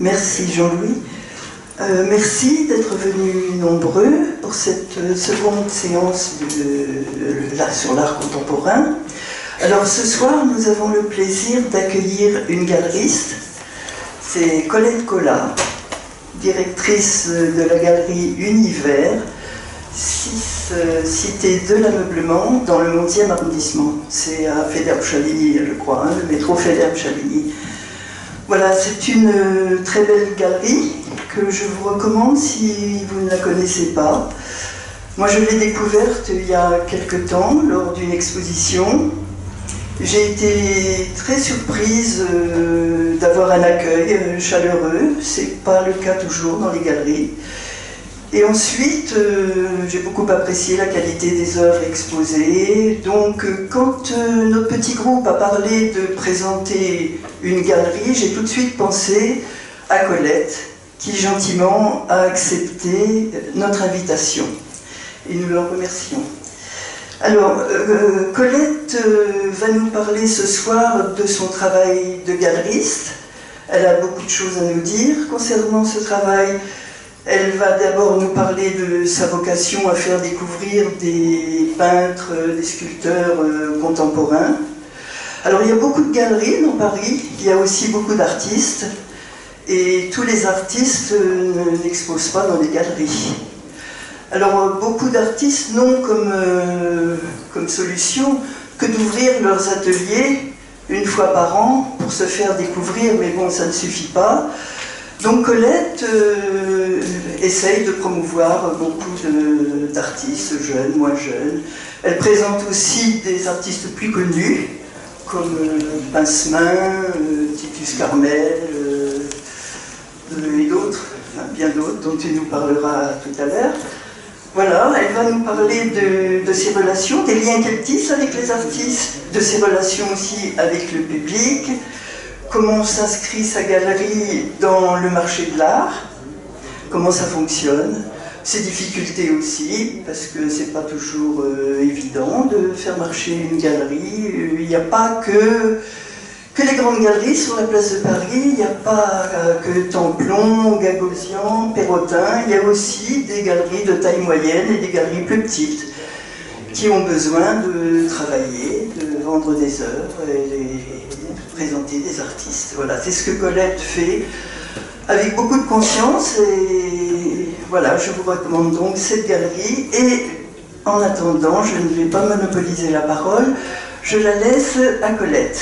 Merci Jean-Louis. Euh, merci d'être venus nombreux pour cette euh, seconde séance sur l'art contemporain. Alors ce soir, nous avons le plaisir d'accueillir une galeriste. C'est Colette Collat, directrice de la galerie Univers, 6 euh, cité de l'ameublement dans le 11e arrondissement. C'est à Fédère-Chavigny, je crois, hein, le métro Fédère-Chavigny. Voilà, c'est une euh, très belle galerie que je vous recommande si vous ne la connaissez pas. Moi, je l'ai découverte il y a quelque temps lors d'une exposition. J'ai été très surprise euh, d'avoir un accueil euh, chaleureux. C'est pas le cas toujours dans les galeries. Et ensuite, euh, j'ai beaucoup apprécié la qualité des œuvres exposées. Donc, euh, quand euh, notre petit groupe a parlé de présenter une galerie, j'ai tout de suite pensé à Colette, qui gentiment a accepté notre invitation. Et nous l'en remercions. Alors, Colette va nous parler ce soir de son travail de galeriste. Elle a beaucoup de choses à nous dire concernant ce travail elle va d'abord nous parler de sa vocation à faire découvrir des peintres, des sculpteurs euh, contemporains. Alors il y a beaucoup de galeries dans Paris, il y a aussi beaucoup d'artistes, et tous les artistes euh, n'exposent pas dans les galeries. Alors euh, beaucoup d'artistes n'ont comme, comme solution que d'ouvrir leurs ateliers une fois par an pour se faire découvrir, mais bon, ça ne suffit pas. Donc Colette euh, essaye de promouvoir beaucoup d'artistes jeunes, moins jeunes. Elle présente aussi des artistes plus connus, comme euh, Pincemin, euh, Titus Carmel et d'autres, bien d'autres, dont tu nous parleras tout à l'heure. Voilà, elle va nous parler de ses relations, des liens qu'elle tisse avec les artistes, de ses relations aussi avec le public, comment s'inscrit sa galerie dans le marché de l'art, comment ça fonctionne, ses difficultés aussi, parce que c'est pas toujours euh, évident de faire marcher une galerie. Il n'y a pas que, que les grandes galeries sur la place de Paris, il n'y a pas euh, que Templon, Gagosian, Perrotin, il y a aussi des galeries de taille moyenne et des galeries plus petites qui ont besoin de travailler, de vendre des œuvres présenter des artistes. Voilà, c'est ce que Colette fait avec beaucoup de conscience et voilà, je vous recommande donc cette galerie et en attendant, je ne vais pas monopoliser la parole, je la laisse à Colette.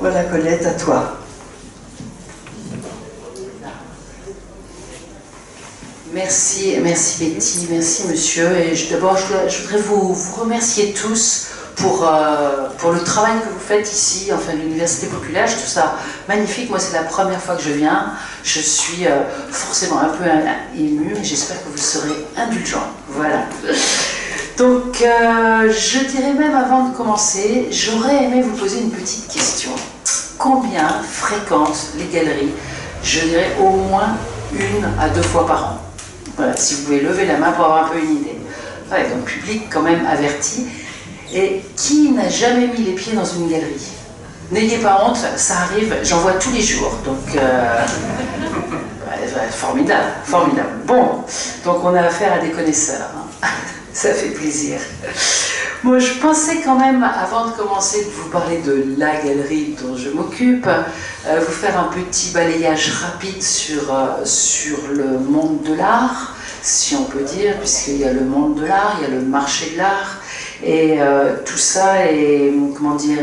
Voilà Colette, à toi. Merci, merci Betty, merci monsieur. Et d'abord, je, voudrais vous, vous remercier tous pour, euh, pour le travail que vous faites ici, enfin l'Université populaire. Je trouve ça magnifique. Moi, c'est la première fois que je viens. Je suis euh, forcément un peu émue, mais j'espère que vous serez indulgents. Voilà. Donc, euh, je dirais même avant de commencer, j'aurais aimé vous poser une petite question. Combien fréquentent les galeries? Je dirais au moins une à deux fois par an. Voilà, si vous pouvez lever la main pour avoir un peu une idée. Ouais, donc public quand même averti. Et qui n'a jamais mis les pieds dans une galerie? N'ayez pas honte, ça arrive, j'en vois tous les jours. Donc, euh, formidable, formidable. Bon, donc on a affaire à des connaisseurs. Hein. Ça fait plaisir. Moi, je pensais quand même, avant de commencer de vous parler de la galerie dont je m'occupe, euh, vous faire un petit balayage rapide sur, euh, sur le monde de l'art, si on peut dire, puisqu'il y a le monde de l'art, il y a le marché de l'art, et euh, tout ça est, comment dire,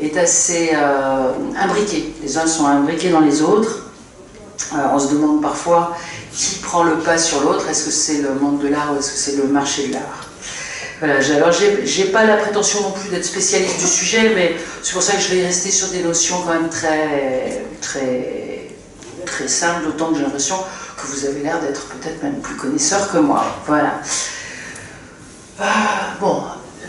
est, assez euh, imbriqué. Les uns sont imbriqués dans les autres. Euh, on se demande parfois qui prend le pas sur l'autre. Est-ce que c'est le monde de l'art ou est-ce que c'est le marché de l'art? Voilà, alors j'ai pas la prétention non plus d'être spécialiste du sujet, mais c'est pour ça que je vais rester sur des notions quand même très, très, très simples, d'autant que j'ai l'impression que vous avez l'air d'être peut-être même plus connaisseur que moi. Voilà. Ah, bon. Euh,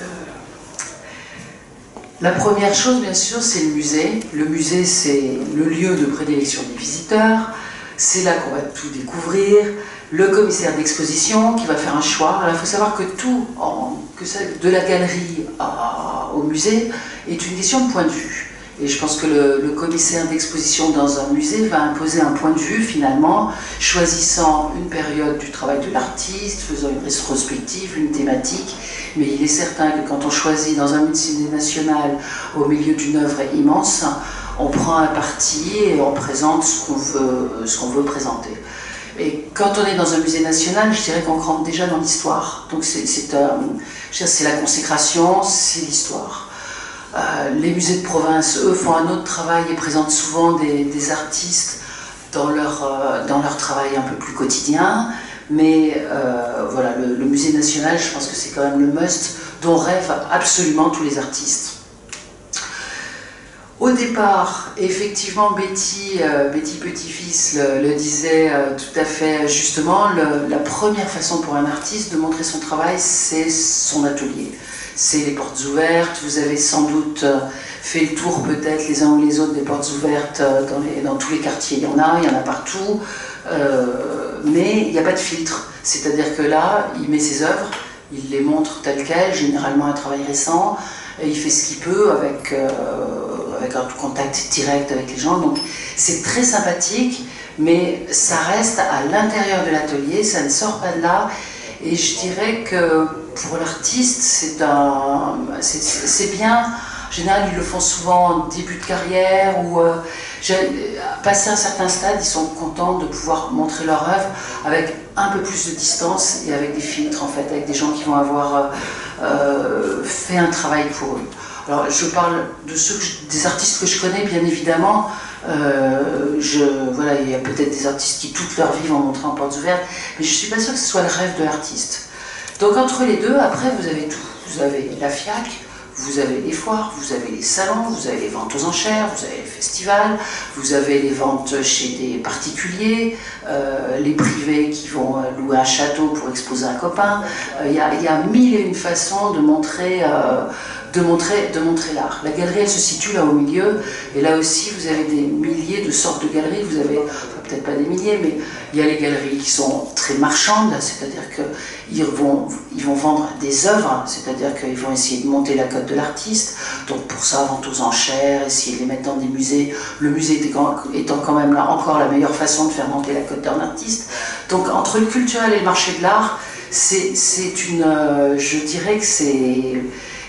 la première chose, bien sûr, c'est le musée. Le musée, c'est le lieu de prédilection des visiteurs. C'est là qu'on va tout découvrir. Le commissaire d'exposition qui va faire un choix. Alors, il faut savoir que tout, que ça, de la galerie au musée, est une question de point de vue. Et je pense que le, commissaire d'exposition dans un musée va imposer un point de vue finalement, choisissant une période du travail de l'artiste, faisant une rétrospective, une thématique. Mais il est certain que quand on choisit dans un musée national au milieu d'une œuvre immense, on prend un parti et on présente ce qu'on veut, ce qu'on veut présenter. Et quand on est dans un musée national, je dirais qu'on rentre déjà dans l'histoire. Donc c'est la consécration, c'est l'histoire. Euh, les musées de province, eux, font un autre travail et présentent souvent des, artistes dans leur, euh, dans leur travail un peu plus quotidien. Mais euh, voilà, le, musée national, je pense que c'est quand même le must dont rêvent absolument tous les artistes. Au départ, effectivement, Betty, Betty Petit-Fils le, disait tout à fait justement, la première façon pour un artiste de montrer son travail, c'est son atelier c'est les portes ouvertes. Vous avez sans doute euh, fait le tour peut-être les uns ou les autres des portes ouvertes euh, dans, tous les quartiers. Il y en a, il y en a partout. Euh, mais il n'y a pas de filtre. C'est-à-dire que là, il met ses œuvres, il les montre telles quelles, généralement un travail récent, et il fait ce qu'il peut avec, avec un contact direct avec les gens. Donc c'est très sympathique, mais ça reste à l'intérieur de l'atelier, ça ne sort pas de là. Et je dirais que pour l'artiste, c'est bien. En général, ils le font souvent en début de carrière ou euh, passé un certain stade, ils sont contents de pouvoir montrer leur œuvre avec un peu plus de distance et avec des filtres en fait, avec des gens qui vont avoir euh, euh, fait un travail pour eux. Alors, je parle des artistes que je connais, bien évidemment. voilà, il y a peut-être des artistes qui toute leur vie vont montrer en portes ouvertes, mais je ne suis pas sûre que ce soit le rêve de l'artiste. Donc entre les deux, après, vous avez tout. Vous avez la FIAC, vous avez les foires, vous avez les salons, vous avez les ventes aux enchères, vous avez les festivals, vous avez les ventes chez des particuliers, euh, les privés qui vont euh, louer un château pour exposer un copain. Euh, il y, a mille et une façons de montrer de montrer, de montrer l'art. La galerie, elle se situe là au milieu, et là aussi, vous avez des milliers de sortes de galeries. Vous avez, peut-être pas des milliers, mais il y a les galeries qui sont très marchandes, c'est-à-dire qu'ils vont, ils vont vendre des œuvres, c'est-à-dire qu'ils vont essayer de monter la cote de l'artiste. Donc pour ça, vente aux enchères, essayer de les mettre dans des musées. Le musée étant quand même là encore la meilleure façon de faire monter la cote d'un artiste. Donc entre le culturel et le marché de l'art, c'est une, euh, je dirais que c'est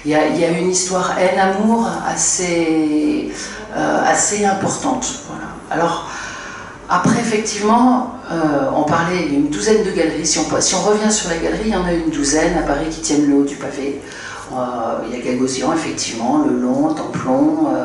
il y, a, une histoire haine-amour assez, euh, assez importante. Voilà. Alors, après, effectivement, euh, on parlait, il y a une douzaine de galeries. Si on, revient sur la galerie, il y en a une douzaine à Paris qui tiennent le haut du pavé. Euh, il y a Gagosian, effectivement, Le Long, Templon, euh,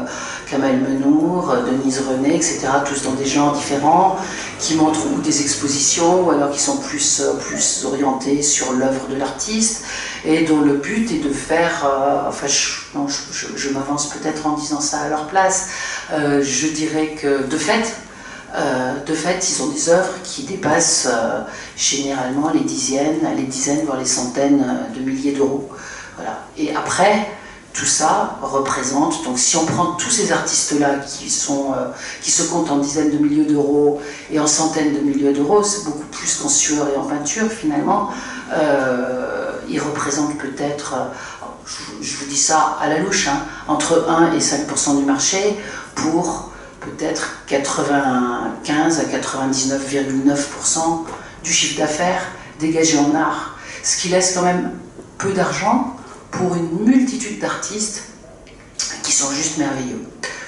Kamel Menour, euh, Denise René, etc. Tous dans des genres différents, qui montrent ou des expositions, ou alors qui sont plus, plus orientés sur l'œuvre de l'artiste, et dont le but est de faire, enfin, je, m'avance peut-être en disant ça à leur place, je dirais que de fait, de fait, ils ont des œuvres qui dépassent généralement les dizaines, les dizaines, voire les centaines de milliers d'euros. Et après, tout ça représente, donc si on prend tous ces artistes-là qui, euh, qui se comptent en dizaines de milliers d'euros et en centaines de milliers d'euros, c'est beaucoup plus qu'en sueur et en peinture finalement, euh, ils représentent peut-être, euh, je, vous dis ça à la louche, hein, entre 1 et 5% du marché pour peut-être 95 à 99,9% du chiffre d'affaires dégagé en art. Ce qui laisse quand même peu d'argent pour une multitude d'artistes qui sont juste merveilleux.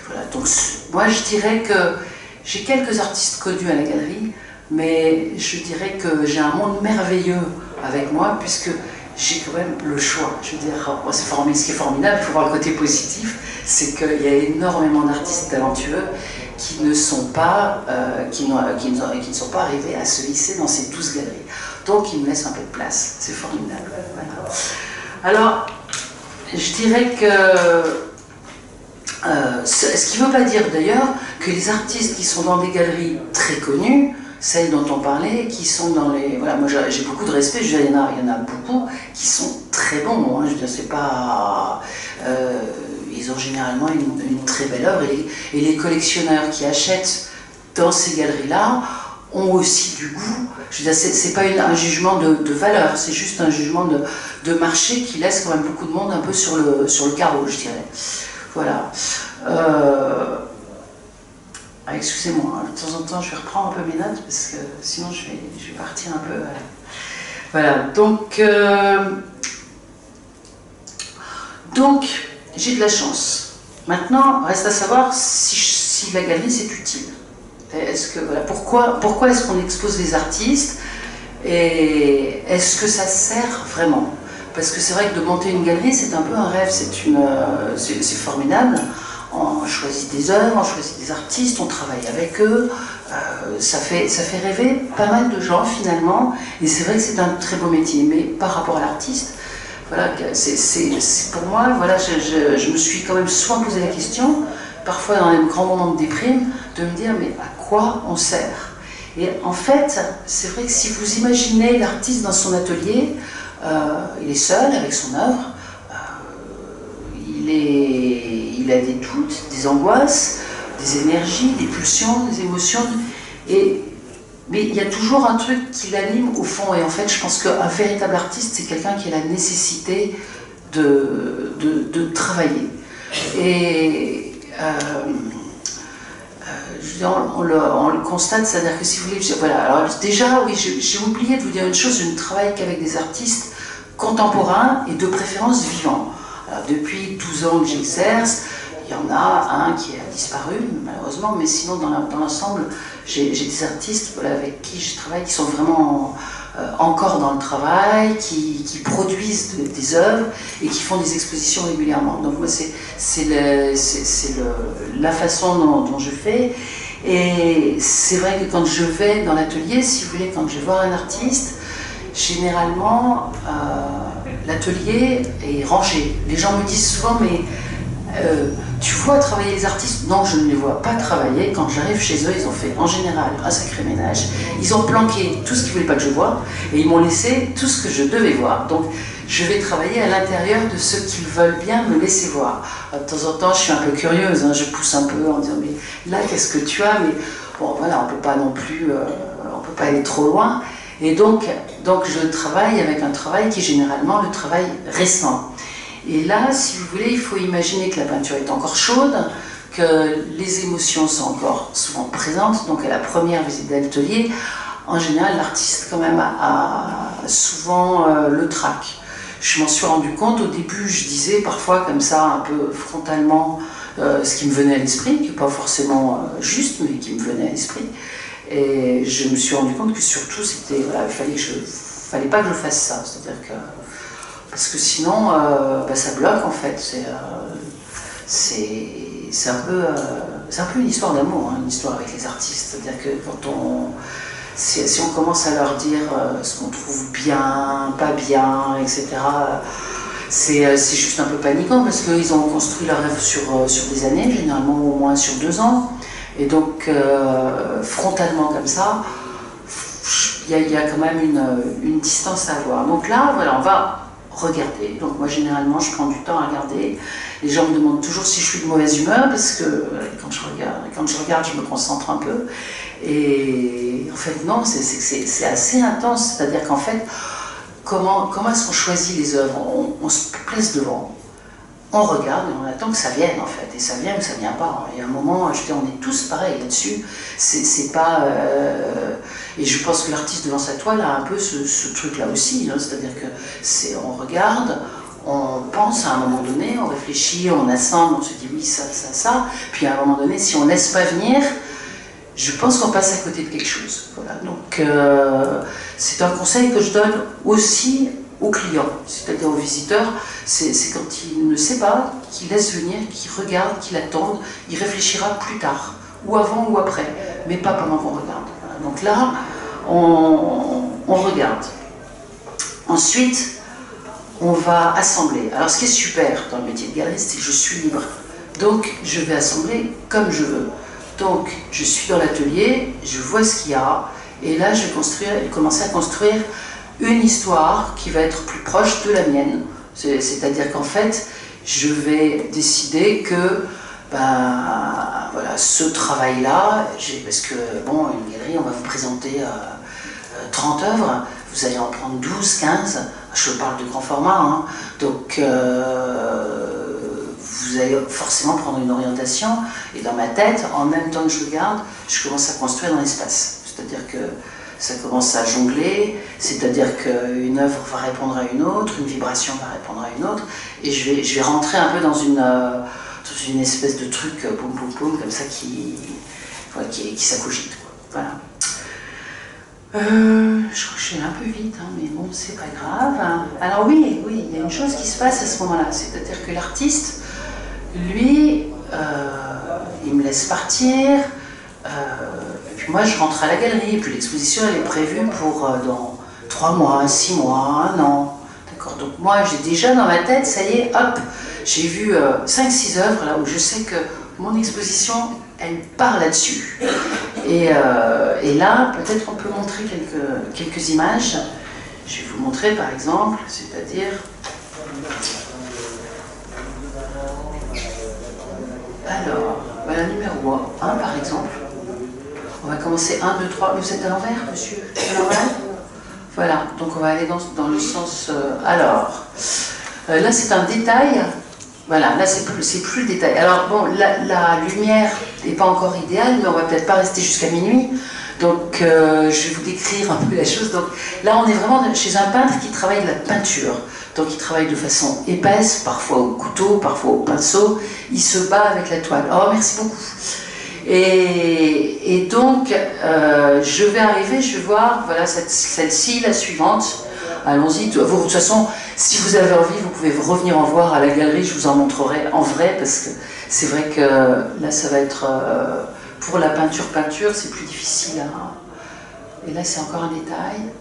Voilà, donc moi je dirais que j'ai quelques artistes connus à la galerie, mais je dirais que j'ai un monde merveilleux avec moi puisque j'ai quand même le choix. Je veux dire, c'est ce qui est formidable, il faut voir le côté positif, c'est qu'il y a énormément d'artistes talentueux qui ne sont pas, euh, qui, ne sont pas arrivés à se hisser dans ces douze galeries. Donc ils me laissent un peu de place. C'est formidable. Alors, je dirais que euh, ce qui ne veut pas dire d'ailleurs que les artistes qui sont dans des galeries très connues, celles dont on parlait, qui sont dans les. Voilà, moi j'ai beaucoup de respect, je il, y en a, y en a beaucoup qui sont très bons. Hein, je. Euh, ils ont généralement une, très belle œuvre et les collectionneurs qui achètent dans ces galeries-là ont aussi du goût. Je veux dire, c'est pas un jugement de, valeur, c'est juste un jugement de, marché qui laisse quand même beaucoup de monde un peu sur le, sur le carreau, je dirais. Voilà. Euh, ah, excusez-moi, hein, de temps en temps je vais reprendre un peu mes notes parce que sinon je vais, partir un peu. Voilà, donc, euh, donc j'ai de la chance. Maintenant, reste à savoir si, la galerie c'est utile. Est-ce que, voilà, pourquoi pourquoi est-ce qu'on expose les artistes et est-ce que ça sert vraiment? Parce que c'est vrai que de monter une galerie, c'est un peu un rêve, c'est, euh, c'est, formidable. On choisit des œuvres, on choisit des artistes, on travaille avec eux. Euh, ça, fait, ça fait rêver pas mal de gens finalement. Et c'est vrai que c'est un très beau métier. Mais par rapport à l'artiste, voilà, c'est, pour moi, voilà, je, je, me suis quand même souvent posé la question, parfois dans les grands moments de déprime, de me dire mais à quoi on sert? Et en fait, c'est vrai que si vous imaginez l'artiste dans son atelier, euh, il est seul avec son œuvre, il, est, il a des doutes, des angoisses, des énergies, des pulsions, des émotions. Et, mais il y a toujours un truc qui l'anime au fond. Et en fait, je pense qu'un véritable artiste, c'est quelqu'un qui a la nécessité de, de, travailler. Et. Euh, on, le, constate, c'est-à-dire que si vous voulez, voilà, déjà, oui, j'ai oublié de vous dire une chose, je ne travaille qu'avec des artistes contemporains et de préférence vivants. Depuis 12 ans que j'exerce, il y en a un qui a disparu, malheureusement, mais sinon, dans l'ensemble, j'ai des artistes avec qui je travaille qui sont vraiment euh, encore dans le travail, qui, produisent des œuvres et qui font des expositions régulièrement. Donc moi, c'est la façon dont, je fais. Et c'est vrai que quand je vais dans l'atelier, si vous voulez, quand je vais voir un artiste, généralement, euh, l'atelier est rangé. Les gens me disent souvent, mais euh, tu vois travailler les artistes? Non, je ne les vois pas travailler. Quand j'arrive chez eux, ils ont fait en général un sacré ménage. Ils ont planqué tout ce qu'ils ne voulaient pas que je vois et ils m'ont laissé tout ce que je devais voir. Donc je vais travailler à l'intérieur de ce qu'ils veulent bien me laisser voir. De temps en temps, je suis un peu curieuse, hein. je pousse un peu en disant mais là, qu'est-ce que tu as? Mais bon, voilà, on ne peut pas non plus, euh, on peut pas aller trop loin. Et donc, donc je travaille avec un travail qui est généralement le travail récent. Et là, si vous voulez, il faut imaginer que la peinture est encore chaude, que les émotions sont encore souvent présentes. Donc à la première visite d'atelier, en général, l'artiste quand même a, souvent euh, le trac. Je m'en suis rendu compte au début, je disais parfois comme ça, un peu frontalement, euh, ce qui me venait à l'esprit, qui n'est pas forcément euh, juste, mais qui me venait à l'esprit. Et je me suis rendu compte que surtout, c'était, voilà, il fallait je, fallait pas que je fasse ça. C'est-à-dire que parce que sinon, euh, bah, ça bloque en fait. C'est euh, un, peu, euh, un peu une histoire d'amour, hein, une histoire avec les artistes. C'est-à-dire que quand on. Si, on commence à leur dire ce qu'on trouve bien, pas bien, etc., c'est juste un peu paniquant parce qu'ils ont construit leur rêve sur, sur des années, généralement au moins sur deux ans. Et donc, frontalement comme ça, il y, a quand même une, distance à avoir. Donc là, voilà, on va regarder. Donc moi généralement je prends du temps à regarder. Les gens me demandent toujours si je suis de mauvaise humeur parce que quand je regarde, quand je, regarde je me concentre un peu. Et en fait non, c'est assez intense. C'est-à-dire qu'en fait, comment, comment est-ce qu'on choisit les œuvres? On, se place devant, on regarde et on attend que ça vienne en fait. Et ça vient ou ça vient pas. Et à un moment, je dis, on est tous pareils là-dessus. C'est pas. Euh, et je pense que l'artiste devant sa toile a un peu ce, truc-là aussi. Hein. C'est-à-dire que c'est, on regarde, on pense à un moment donné, on réfléchit, on assemble, on se dit oui, ça, ça, ça. Puis à un moment donné, si on laisse pas venir, je pense qu'on passe à côté de quelque chose. Voilà. Donc euh, c'est un conseil que je donne aussi aux clients, c'est-à-dire aux visiteurs. C'est, quand il ne sait pas, qu'il laisse venir, qu'il regarde, qu'il attende, il réfléchira plus tard, ou avant ou après, mais pas pendant qu'on regarde. Donc là, on, regarde. Ensuite, on va assembler. Alors ce qui est super dans le métier de galeriste, c'est que je suis libre. Donc je vais assembler comme je veux. Donc je suis dans l'atelier, je vois ce qu'il y a, et là je vais construire, commencer à construire une histoire qui va être plus proche de la mienne. C'est-à-dire qu'en fait, je vais décider que ben, voilà, ce travail-là, parce que, bon, une galerie, on va vous présenter 30 euh, euh, œuvres, vous allez en prendre 12, 15, je parle de grand format, hein. donc euh, vous allez forcément prendre une orientation. Et dans ma tête, en même temps que je regarde, je commence à construire dans l'espace. C'est-à-dire que ça commence à jongler, c'est-à-dire qu'une œuvre va répondre à une autre, une vibration va répondre à une autre, et je vais, je vais rentrer un peu dans une, euh, dans une espèce de truc euh, boum boum boum comme ça qui, qui, qui s'accogite. Voilà. Euh, je crois que je suis un peu vite, hein, mais bon, c'est pas grave. Alors oui, oui, il y a une chose qui se passe à ce moment-là, c'est-à-dire que l'artiste, lui, il me laisse partir, moi je rentre à la galerie, et puis l'exposition elle est prévue pour dans trois mois, six mois, un an. D'accord Donc moi j'ai déjà dans ma tête, ça y est, hop, j'ai vu cinq, six œuvres là où je sais que mon exposition elle part là-dessus. Et, euh, et, là, peut-être on peut montrer quelques, quelques images. Je vais vous montrer par exemple, c'est-à-dire. Alors, voilà numéro 1 par exemple. On va commencer 1, 2, 3. Vous êtes à l'envers, monsieur Voilà, donc on va aller dans, le sens. Euh, alors, euh, là c'est un détail voilà, là c'est plus, plus le détail. Alors bon, la, lumière n'est pas encore idéale, mais on va peut-être pas rester jusqu'à minuit. Donc euh, je vais vous décrire un peu la chose. Donc là on est vraiment chez un peintre qui travaille la peinture. Donc il travaille de façon épaisse, parfois au couteau, parfois au pinceau. Il se bat avec la toile. Oh merci beaucoup. Et, donc euh, je vais arriver, je vais voir, voilà celle-ci, la suivante. Allons-y. De toute façon, si vous avez envie, vous pouvez revenir en voir à la galerie, je vous en montrerai en vrai, parce que c'est vrai que là, ça va être. Euh, pour la peinture, peinture, c'est plus difficile. Hein. Et là, c'est encore un détail.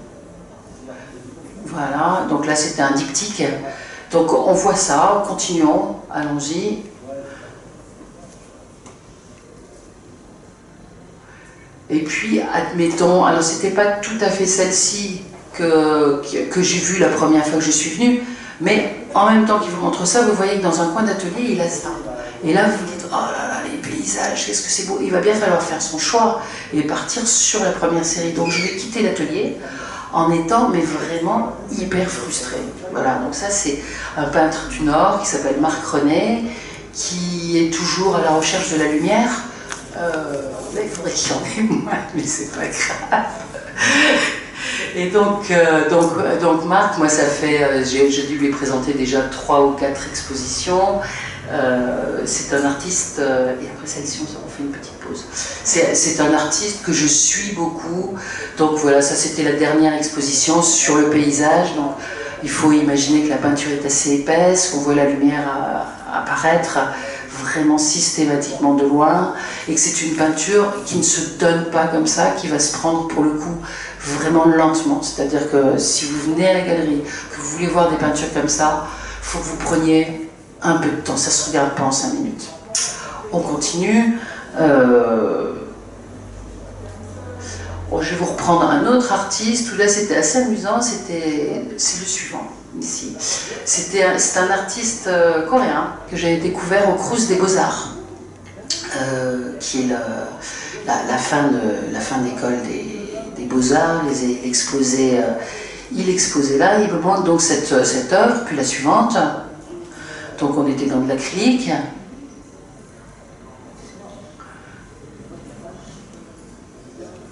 Voilà, donc là, c'était un diptyque. Donc, on voit ça, continuons, allons-y. Et puis, admettons, alors c'était pas tout à fait celle-ci que, que j'ai vu la première fois que je suis venue, mais en même temps qu'il vous montre ça, vous voyez que dans un coin d'atelier, il a ça. Et là, vous vous dites, oh là là, les paysages, qu'est-ce que c'est beau. Il va bien falloir faire son choix et partir sur la première série. Donc je vais quitter l'atelier en étant, mais vraiment hyper frustré. Voilà, donc ça c'est un peintre du Nord qui s'appelle Marc René, qui est toujours à la recherche de la lumière. Euh, il faudrait qu'il y en ait moins, mais c'est pas grave. Et donc, euh, donc, euh, donc Marc, moi ça fait, euh, j'ai dû lui présenter déjà trois ou quatre expositions. c'est un artiste, et après celle-ci on fait une petite pause. C'est un artiste que je suis beaucoup. Donc voilà, ça c'était la dernière exposition sur le paysage. Donc il faut imaginer que la peinture est assez épaisse, qu'on voit la lumière apparaître vraiment systématiquement de loin, et que c'est une peinture qui ne se donne pas comme ça, qui va se prendre pour le coup vraiment lentement. C'est-à-dire que si vous venez à la galerie, que vous voulez voir des peintures comme ça, il faut que vous preniez un peu de temps. Ça ne se regarde pas en 5 minutes. On continue. Euh, je vais vous reprendre un autre artiste où là c'était assez amusant. C'était, c'est le suivant ici. C'est un artiste euh, coréen que j'avais découvert au Crous des Beaux Arts, euh, qui est la, fin de la fin d'école des Beaux-Arts, il exposait, euh, il exposait là, il me montre donc cette, cette œuvre, puis la suivante. Donc on était dans de l'acrylique.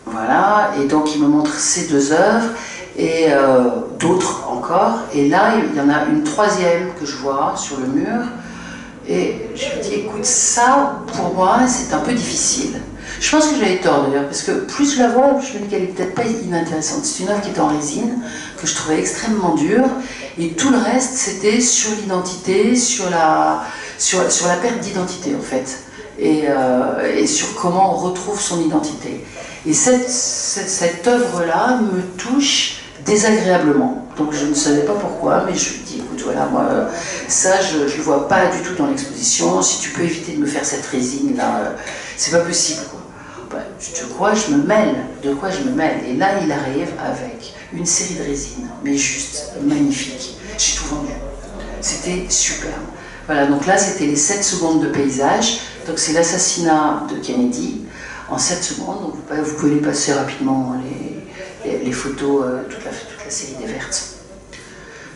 Voilà, et donc il me montre ces deux œuvres et euh, d'autres encore. Et là, il y en a une troisième que je vois sur le mur. Et je me dis, écoute, ça, pour moi, c'est un peu difficile. Je pense que j'avais tort d'ailleurs, parce que plus je la vois, je me dis qu'elle est peut-être pas inintéressante. C'est une œuvre qui est en résine, que je trouvais extrêmement dure, et tout le reste c'était sur l'identité, sur la, sur, la perte d'identité en fait, et, euh, et, sur comment on retrouve son identité. Et cette œuvre-là me touche désagréablement. Donc je ne savais pas pourquoi, mais je me dis, écoute, voilà, moi, ça, je ne le vois pas du tout dans l'exposition. Si tu peux éviter de me faire cette résine là, euh, c'est pas possible. Quoi de quoi je me mêle, de quoi je me mêle? Et là, il arrive avec une série de résines, mais juste magnifique. J'ai tout vendu. C'était superbe. Voilà, donc là, c'était les 7 secondes de paysage. Donc c'est l'assassinat de Kennedy en 7 secondes. Donc vous pouvez passer rapidement les, les photos, euh, toute la, toute, la, série des Vertes.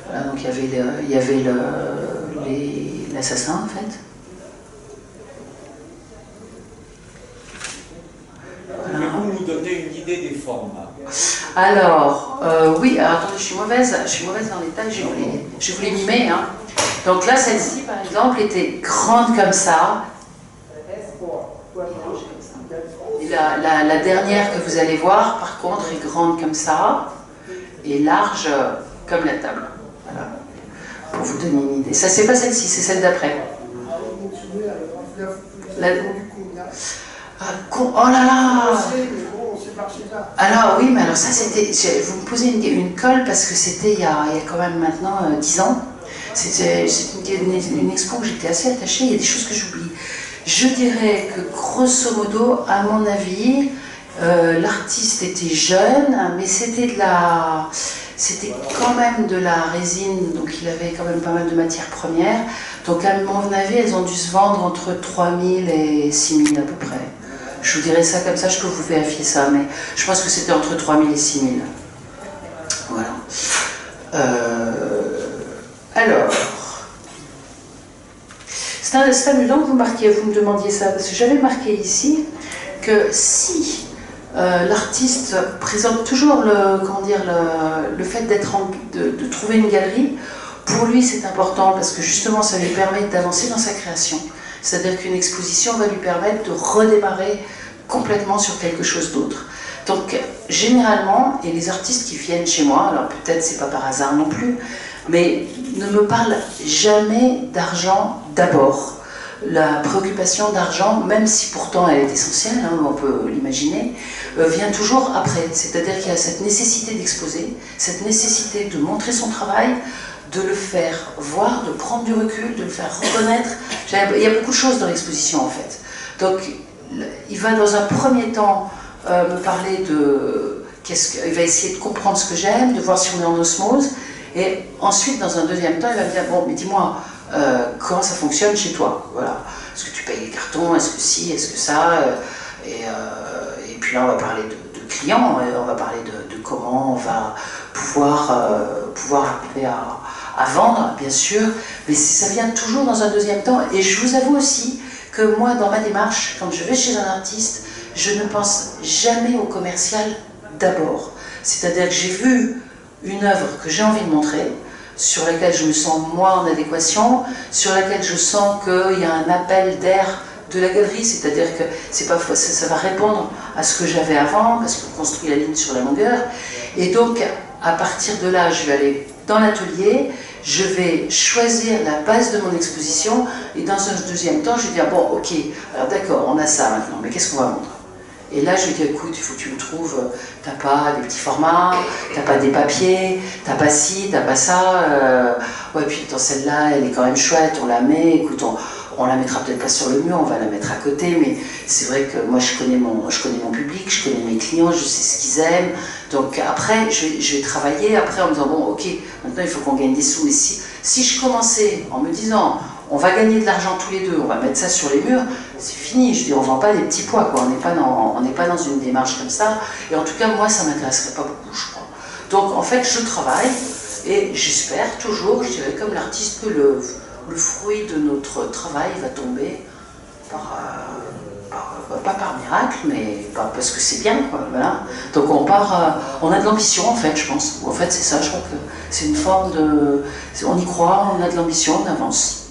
Voilà, donc il y avait, le, il y avait le, l'assassin en fait. Voilà. Vous nous donnez une idée des formes. Alors, euh, oui, alors, attendez, je suis mauvaise, je suis mauvaise dans les tailles, je voulais, je voulais mimer. Hein. Donc là, celle-ci, par exemple, était grande comme ça. La, dernière que vous allez voir, par contre, est grande comme ça et large comme la table. Voilà. Pour vous donner une idée. Ça, c'est pas celle-ci, c'est celle d'après. Ah, Oh là là Alors oui, mais alors ça c'était, vous me posez une, colle parce que c'était il, y a quand même maintenant euh, 10 ans. C'était une- une expo où j'étais assez attachée, il y a des choses que j'oublie. Je dirais que grosso modo, à mon avis, euh, l'artiste était jeune, mais c'était de la... C'était quand même de la résine, donc il avait quand même pas mal de matières premières. Donc à mon avis, elles ont dû se vendre entre 3000 et 6000 à peu près. Je vous dirais ça comme ça, je peux vous vérifier ça, mais je pense que c'était entre 3000 et 6000. Voilà. Euh, alors, c'est amusant que vous marquiez, vous me demandiez ça, parce que j'avais marqué ici que si euh, l'artiste présente toujours le, comment dire, le, fait d'être de, de trouver une galerie, pour lui c'est important parce que justement ça lui permet d'avancer dans sa création. C'est-à-dire qu'une exposition va lui permettre de redémarrer complètement sur quelque chose d'autre. Donc généralement, et les artistes qui viennent chez moi, alors peut-être c'est pas par hasard non plus, mais ne me parlent jamais d'argent d'abord. La préoccupation d'argent, même si pourtant elle est essentielle, hein, on peut l'imaginer, euh, vient toujours après. C'est-à-dire qu'il y a cette nécessité d'exposer, cette nécessité de montrer son travail, de le faire voir, de prendre du recul, de le faire reconnaître. Il y a beaucoup de choses dans l'exposition en fait. Donc il va dans un premier temps euh, me parler de que, il va essayer de comprendre ce que j'aime, de voir si on est en osmose, et ensuite dans un deuxième temps il va me dire bon mais dis-moi euh, comment ça fonctionne chez toi, voilà. Est-ce que tu payes les cartons, est-ce que si, est-ce que ça, euh, et, euh, et puis là on va parler de, clients, on va parler de, comment on va pouvoir euh, pouvoir arriver à vendre bien sûr, mais ça vient toujours dans un deuxième temps, et je vous avoue aussi que moi, dans ma démarche, quand je vais chez un artiste, je ne pense jamais au commercial d'abord. C'est-à-dire que j'ai vu une œuvre que j'ai envie de montrer, sur laquelle je me sens moi en adéquation, sur laquelle je sens qu'il y a un appel d'air de la galerie, c'est-à-dire que ça, ça va répondre à ce que j'avais avant, parce qu'on construit la ligne sur la longueur. Et donc, à partir de là, je vais aller dans l'atelier, je vais choisir la base de mon exposition, et dans un deuxième temps, je vais dire, bon, ok, alors d'accord, on a ça maintenant, mais qu'est-ce qu'on va montrer? Et là, je lui dis, écoute, il faut que tu me trouves, euh, t'as pas des petits formats, t'as pas des papiers, t'as pas ci, t'as pas ça. euh, ouais, puis attends, celle-là, elle est quand même chouette, on la met, écoute, on, on la mettra peut-être pas sur le mur, on va la mettre à côté, mais c'est vrai que moi, je connais, mon, je connais mon public, je connais mes clients, je sais ce qu'ils aiment. Donc après, je vais, je vais travailler, après en me disant, bon, ok, maintenant il faut qu'on gagne des sous, mais si, si je commençais en me disant, on va gagner de l'argent tous les deux, on va mettre ça sur les murs, c'est fini. Je dis, on vend pas des petits pois, quoi. On n'est pas dans, une démarche comme ça. Et en tout cas, moi, ça m'intéresserait pas beaucoup, je crois. Donc, en fait, je travaille et j'espère toujours, je dirais comme l'artiste, que le, fruit de notre travail va tomber euh, euh, pas par miracle, mais par- parce que c'est bien, quoi. Donc, on part, euh, on a de l'ambition, en fait, je pense. En fait, c'est ça. Je crois que c'est une forme de, on y croit, on a de l'ambition, on avance.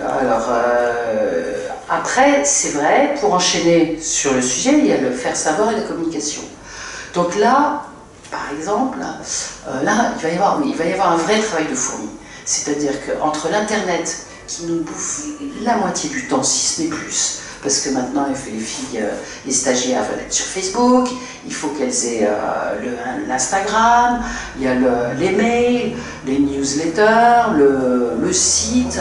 Alors euh, après, c'est vrai, pour enchaîner sur le sujet, il y a le faire savoir et la communication. Donc là, par exemple, euh, là, il va, y avoir, il va y avoir un vrai travail de fourmi. C'est-à-dire qu'entre l'Internet, qui nous bouffe la moitié du temps, si ce n'est plus, parce que maintenant, les filles, euh, les stagiaires veulent être sur Facebook, il faut qu'elles aient euh, l'Instagram, il y a le- les mails, les newsletters, le, le site,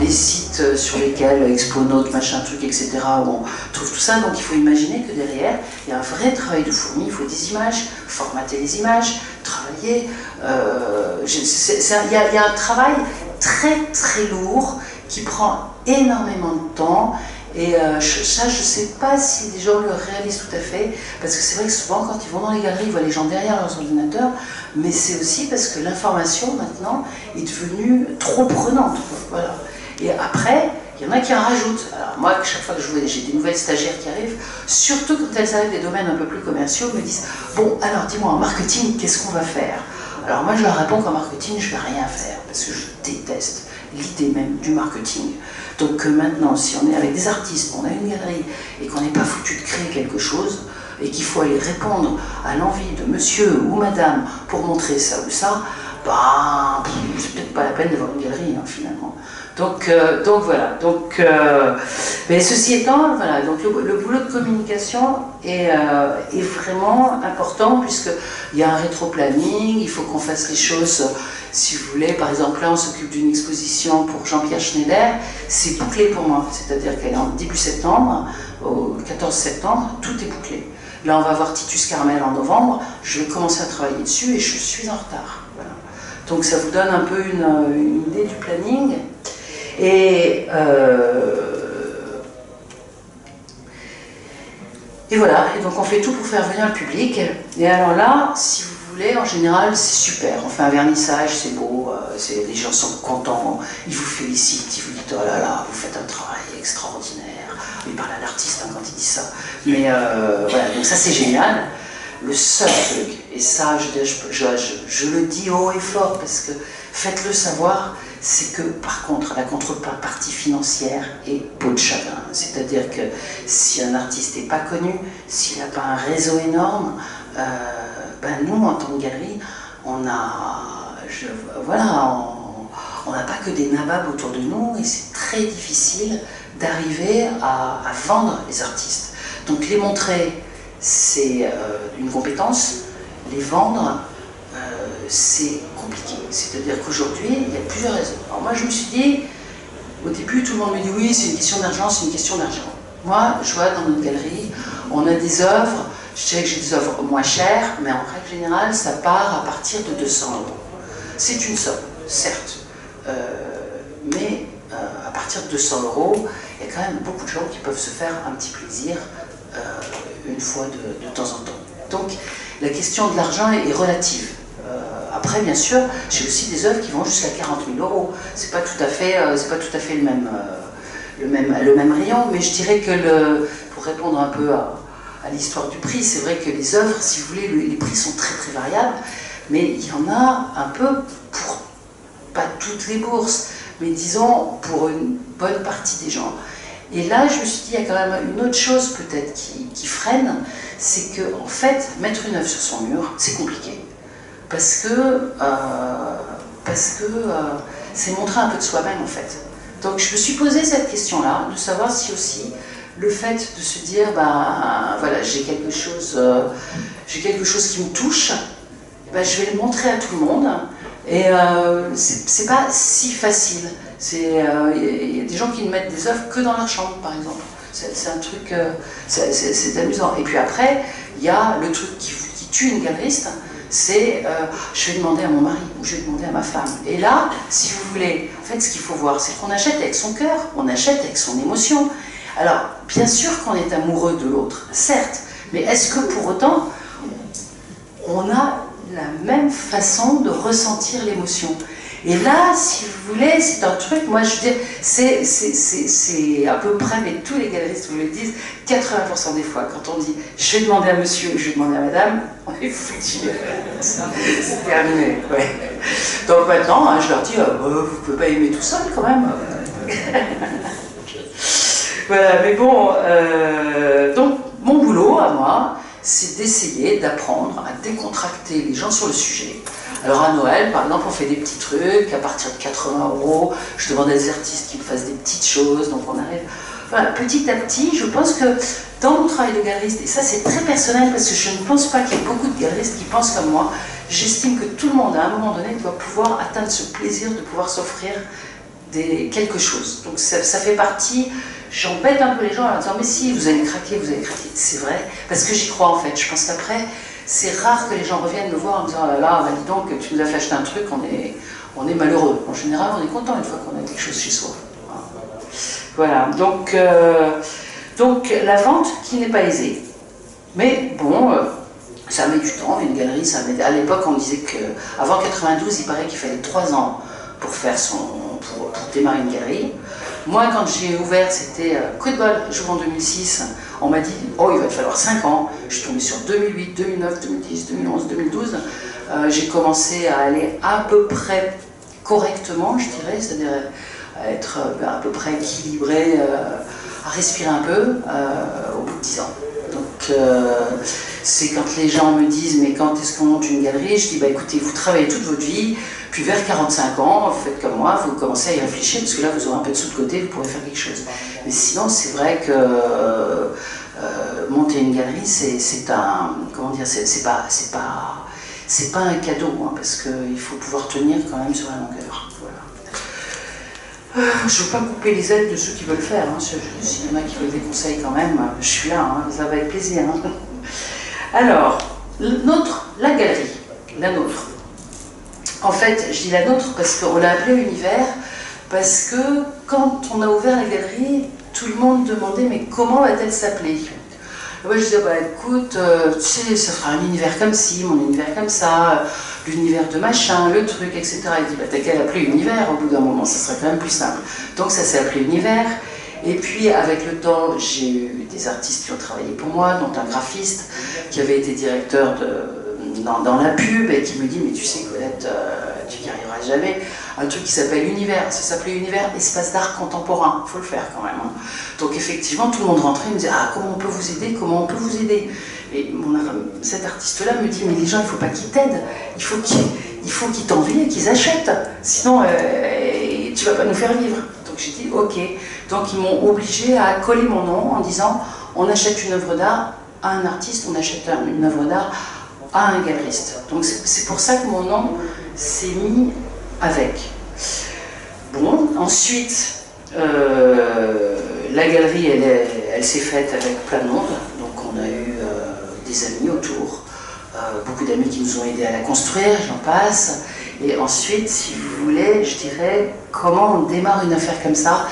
les sites sur lesquels Exponote, machin truc, etc., où on trouve tout ça. Donc il faut imaginer que derrière, il y a un vrai travail de fourmi, il faut des images, formater les images, travailler. euh, il y a un travail très très lourd qui prend énormément de temps. Et euh, ça, je ne sais pas si les gens le réalisent tout à fait, parce que c'est vrai que souvent, quand ils vont dans les galeries, ils voient les gens derrière leurs ordinateurs, mais c'est aussi parce que l'information, maintenant, est devenue trop prenante. Voilà. Et après, Il y en a qui en rajoutent. Alors moi, chaque fois que je vois j'ai des nouvelles stagiaires qui arrivent, surtout quand elles arrivent des domaines un peu plus commerciaux, me disent Bon, alors dis-moi, en marketing, qu'est-ce qu'on va faire? Alors moi, je leur réponds qu'en marketing, je ne vais rien faire, parce que je déteste l'idée même du marketing. Donc maintenant, si on est avec des artistes, on a une galerie, et qu'on n'est pas foutu de créer quelque chose, et qu'il faut aller répondre à l'envie de monsieur ou madame pour montrer ça ou ça, bah, c'est peut-être pas la peine d'avoir une galerie, hein, finalement. Donc, euh, donc voilà. Euh, mais ceci étant, le, boulot de communication est, euh, vraiment important puisqu'il y a un rétro-planning, il faut qu'on fasse les choses, si vous voulez. Par exemple, là, on s'occupe d'une exposition pour Jean-Pierre Schneider. C'est bouclé pour moi, c'est-à-dire qu'elle est en début septembre, au 14 septembre, tout est bouclé. Là, on va voir Titus Carmel en novembre. Je vais commencer à travailler dessus et je suis en retard. Donc ça vous donne un peu une idée du planning. Et, euh, et voilà, et donc on fait tout pour faire venir le public. Et alors là, si vous voulez, en général, c'est super. On fait un vernissage, c'est beau, euh, les gens sont contents, ils vous félicitent, ils vous disent oh là là, vous faites un travail extraordinaire. Il parle à l'artiste hein, quand il dit ça. Mais euh, voilà, donc ça c'est génial. Le seul truc, et ça je, je, je, le dis haut et fort parce que faites-le savoir, c'est que par contre la contrepartie financière est peau de chagrin. C'est-à-dire que si un artiste n'est pas connu, s'il n'a pas un réseau énorme, euh, ben nous en tant que galerie, on a, voilà, on n'a pas que des nababs autour de nous et c'est très difficile d'arriver à, vendre les artistes. Donc les montrer, c'est euh, une compétence, les vendre, euh, c'est compliqué. C'est-à-dire qu'aujourd'hui, il y a plusieurs raisons. Alors moi, je me suis dit, au début, tout le monde me dit oui, c'est une question d'argent, c'est une question d'argent. Moi, je vois dans notre galerie, on a des œuvres, je sais que j'ai des œuvres moins chères, mais en règle générale, ça part à partir de 200 euros. C'est une somme, certes, euh, mais euh, à partir de 200 euros, il y a quand même beaucoup de gens qui peuvent se faire un petit plaisir euh, une fois de, de, temps en temps. Donc la question de l'argent est, relative. Euh, après, bien sûr, j'ai aussi des œuvres qui vont jusqu'à 40 000 euros. C'est pas pas tout à fait le même, le même, le même rayon, mais je dirais que pour répondre un peu à, à l'histoire du prix, c'est vrai que les œuvres, si vous voulez, les prix sont très très variables, mais il y en a un peu pour pas toutes les bourses mais disons pour une bonne partie des gens. Et là, je me suis dit, il y a quand même une autre chose peut-être qui, freine, c'est que en fait, mettre une œuvre sur son mur, c'est compliqué. Parce que euh, parce euh, c'est montrer un peu de soi-même en fait. Donc je me suis posé cette question-là, de savoir si aussi le fait de se dire, ben voilà, j'ai quelque chose, euh, quelque chose qui me touche, ben, je vais le montrer à tout le monde. Et c'est pas si facile. Il euh, y, a des gens qui ne mettent des œuvres que dans leur chambre, par exemple. C'est un truc, c'est amusant. Et puis après, il y a le truc qui, qui tue une galeriste, c'est euh, je vais demander à mon mari ou je vais demander à ma femme. Et là, si vous voulez, en fait, ce qu'il faut voir, c'est qu'on achète avec son cœur, on achète avec son émotion. Alors, bien sûr qu'on est amoureux de l'autre, certes, mais est-ce que pour autant, on a la même façon de ressentir l'émotion? Et là, si vous voulez, c'est un truc, moi je veux dire, c'est à peu près, mais tous les galeristes vous le disent, 80% des fois, quand on dit je vais demander à monsieur, je vais demander à madame, on est foutu. c'est terminé. Donc maintenant, hein, je leur dis, oh, vous ne pouvez pas aimer tout seul quand même. voilà, mais bon, euh, donc mon boulot à moi, c'est d'essayer d'apprendre à décontracter les gens sur le sujet. Alors à Noël, par exemple, on fait des petits trucs, à partir de 80 euros, je demande à des artistes qu'ils fassent des petites choses, donc on arrive... Voilà, petit à petit, je pense que dans mon travail de galeriste, et ça c'est très personnel parce que je ne pense pas qu'il y ait beaucoup de galeristes qui pensent comme moi, j'estime que tout le monde, à un moment donné, doit pouvoir atteindre ce plaisir de pouvoir s'offrir quelque chose. Donc ça, fait partie j'embête un peu les gens en disant mais si vous allez craquer, vous allez craquer. C'est vrai, parce que j'y crois en fait. Je pense qu'après, c'est rare que les gens reviennent me voir en disant oh là là, dis donc, tu nous as fait acheter un truc, on est, on est malheureux. En général, on est content une fois qu'on a quelque chose chez soi. Voilà, donc, euh, donc la vente qui n'est pas aisée. Mais bon, euh, ça met du temps, une galerie, ça met... À l'époque, on disait qu'avant 92, il paraît qu'il fallait 3 ans pour faire son... pour, démarrer une galerie. Moi, quand j'ai ouvert, c'était euh, coup de bol, j'ouvre en 2006. On m'a dit, oh, il va te falloir 5 ans. Je suis tombée sur 2008, 2009, 2010, 2011, 2012. j'ai commencé à aller à peu près correctement, je dirais, c'est-à-dire à être euh, à peu près équilibré, euh, à respirer un peu au bout de 10 ans. Donc, c'est quand les gens me disent, mais quand est-ce qu'on monte une galerie Je dis, bah écoutez, vous travaillez toute votre vie, puis vers 45 ans, vous faites comme moi, vous commencez à y réfléchir, parce que là, vous aurez un peu de sous de côté, vous pourrez faire quelque chose. Mais sinon, c'est vrai que euh, monter une galerie, c'est un. Comment dire C'est pas. C'est pas. Pas un cadeau, hein, parce qu'il faut pouvoir tenir quand même sur la longueur. Euh, je ne veux pas couper les ailes de ceux qui veulent faire. Hein. S'il y en a qui veulent des conseils quand même, je suis là, hein, ça va être plaisir. Alors, notre, la galerie, la nôtre, en fait, je dis la nôtre parce qu'on l'a appelée Univers, parce que quand on a ouvert la galerie, tout le monde demandait mais comment va-t-elle s'appeler? Moi je disais, bah écoute, euh, tu sais, ça sera un univers comme ci, mon univers comme ça, l'univers de machin, le truc, etc. Il dit, bah t'as qu'à l'appeler univers, au bout d'un moment, ça serait quand même plus simple. Donc ça s'est appelé univers. Et puis avec le temps, j'ai eu des artistes qui ont travaillé pour moi, dont un graphiste qui avait été directeur de dans, la pub et qui me dit Mais tu sais, Colette, euh, tu n'y arriveras jamais. Un truc qui s'appelle Univers. Ça s'appelait Univers Espace d'art contemporain. Il faut le faire quand même. Hein. Donc, effectivement, tout le monde rentrait et me disait Ah, comment on peut vous aider? Comment on peut vous aider? Et mon, cet artiste-là me dit Mais les gens, il ne faut pas qu'ils t'aident. Il faut qu'ils qu'ils t'envient et qu'ils achètent. Sinon, euh, tu ne vas pas nous faire vivre. Donc, j'ai dit Ok. Donc, ils m'ont obligé à coller mon nom en disant On achète une œuvre d'art à un artiste, on achète une œuvre d'art à un galeriste. Donc c'est pour ça que mon nom s'est mis avec. Bon, ensuite, euh, la galerie, elle, elle s'est faite avec plein de monde. Amis autour, euh, beaucoup d'amis qui nous ont aidés à la construire, j'en passe. Et ensuite, si vous voulez, je dirais comment on démarre une affaire comme ça.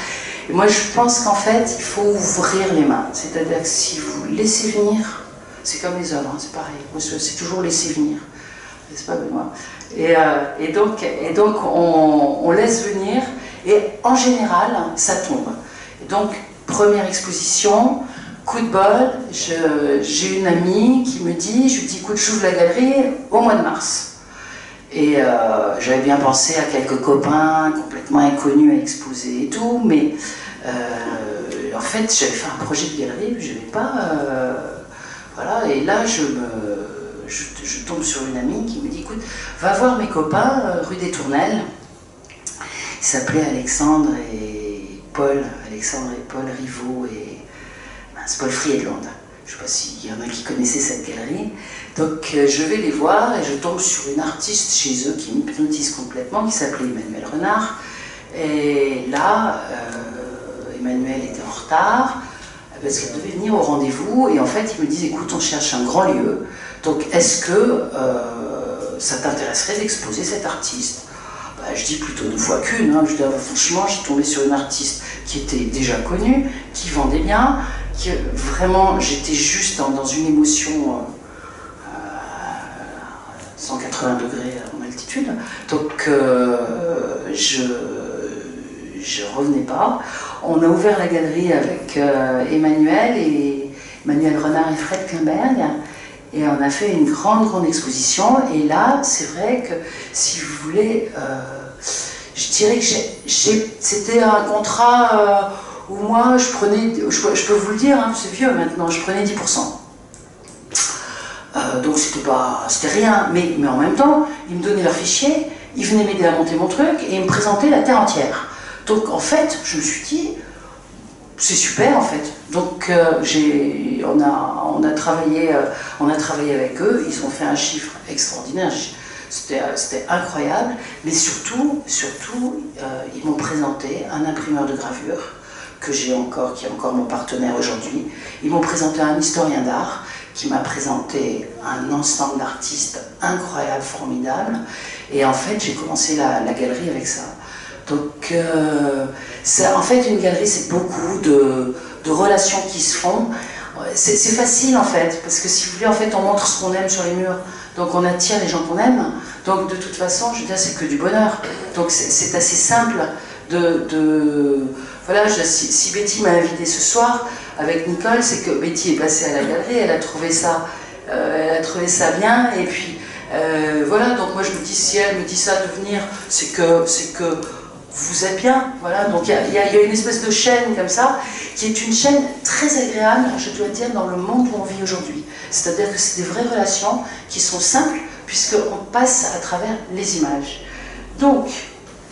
Et moi, je pense qu'en fait, il faut ouvrir les mains. C'est-à-dire que si vous laissez venir c'est comme les œuvres, hein, c'est pareil. C'est toujours laisser venir. N'est-ce pas, Benoît? Et, euh, et, donc, donc on, laisse venir, et en général, ça tombe. Et donc, première exposition, coup de bol, j'ai une amie qui me dit, je lui dis, écoute, j'ouvre la galerie au mois de mars. Et euh, j'avais bien pensé à quelques copains complètement inconnus à exposer et tout, mais euh, en fait, j'avais fait un projet de galerie, je n'avais pas voilà, et là, je, me, tombe sur une amie qui me dit écoute, va voir mes copains euh, rue des Tournelles. Ils s'appelaient Alexandre et Paul, Alexandre et Paul Rivaux et c'est Paul Friedland. Je ne sais pas s'il y en a qui connaissaient cette galerie. Donc euh, je vais les voir et je tombe sur une artiste chez eux qui m'hypnotise complètement, qui s'appelait Emmanuel Renard. Et là, euh, Emmanuel était en retard parce qu'elle devait venir au rendez-vous, et en fait, ils me disent, écoute, on cherche un grand lieu, donc est-ce que euh, ça t'intéresserait d'exposer cet artiste? Bah, Je dis plutôt une fois qu'une, hein. je dis, franchement, j'ai tombé sur une artiste qui était déjà connue, qui vendait bien, qui vraiment, j'étais juste dans, une émotion... 180 euh, degrés en altitude. Donc euh, je je revenais pas. On a ouvert la galerie avec euh, Emmanuel et Emmanuel Renard et Fred Kimberg. Et on a fait une grande, grande exposition. Et là, c'est vrai que, si vous voulez, euh, je dirais que c'était un contrat euh, où moi, je prenais, je, peux vous le dire, hein, c'est vieux maintenant, je prenais 10%. donc c'était pas, c'était rien, mais, mais en même temps, ils me donnaient leur fichier, ils venaient m'aider à monter mon truc et ils me présentaient la terre entière. Donc en fait, je me suis dit, c'est super en fait. Donc euh, on, a, on, a travaillé, euh, on a travaillé avec eux, ils ont fait un chiffre extraordinaire. C'était incroyable, mais surtout, surtout euh, ils m'ont présenté un imprimeur de gravure que j'ai encore, qui est encore mon partenaire aujourd'hui. Ils m'ont présenté un historien d'art qui m'a présenté un ensemble d'artistes incroyables, formidables. Et en fait, j'ai commencé la, galerie avec ça. Donc, euh, en fait, une galerie, c'est beaucoup de, relations qui se font. C'est facile en fait, parce que si vous voulez, en fait, on montre ce qu'on aime sur les murs. Donc, on attire les gens qu'on aime. Donc, de toute façon, je veux dire, c'est que du bonheur. Donc, c'est assez simple de, voilà, si, Betty m'a invité ce soir avec Nicole, c'est que Betty est passée à la galerie, elle a trouvé ça, euh, elle a trouvé ça bien, et puis euh, voilà, donc moi je me dis, si elle me dit ça de venir, c'est que, c'est que vous êtes bien, voilà, donc il y, a une espèce de chaîne comme ça, qui est une chaîne très agréable, je dois dire, dans le monde où on vit aujourd'hui. C'est-à-dire que c'est des vraies relations qui sont simples, puisqu'on passe à travers les images. Donc,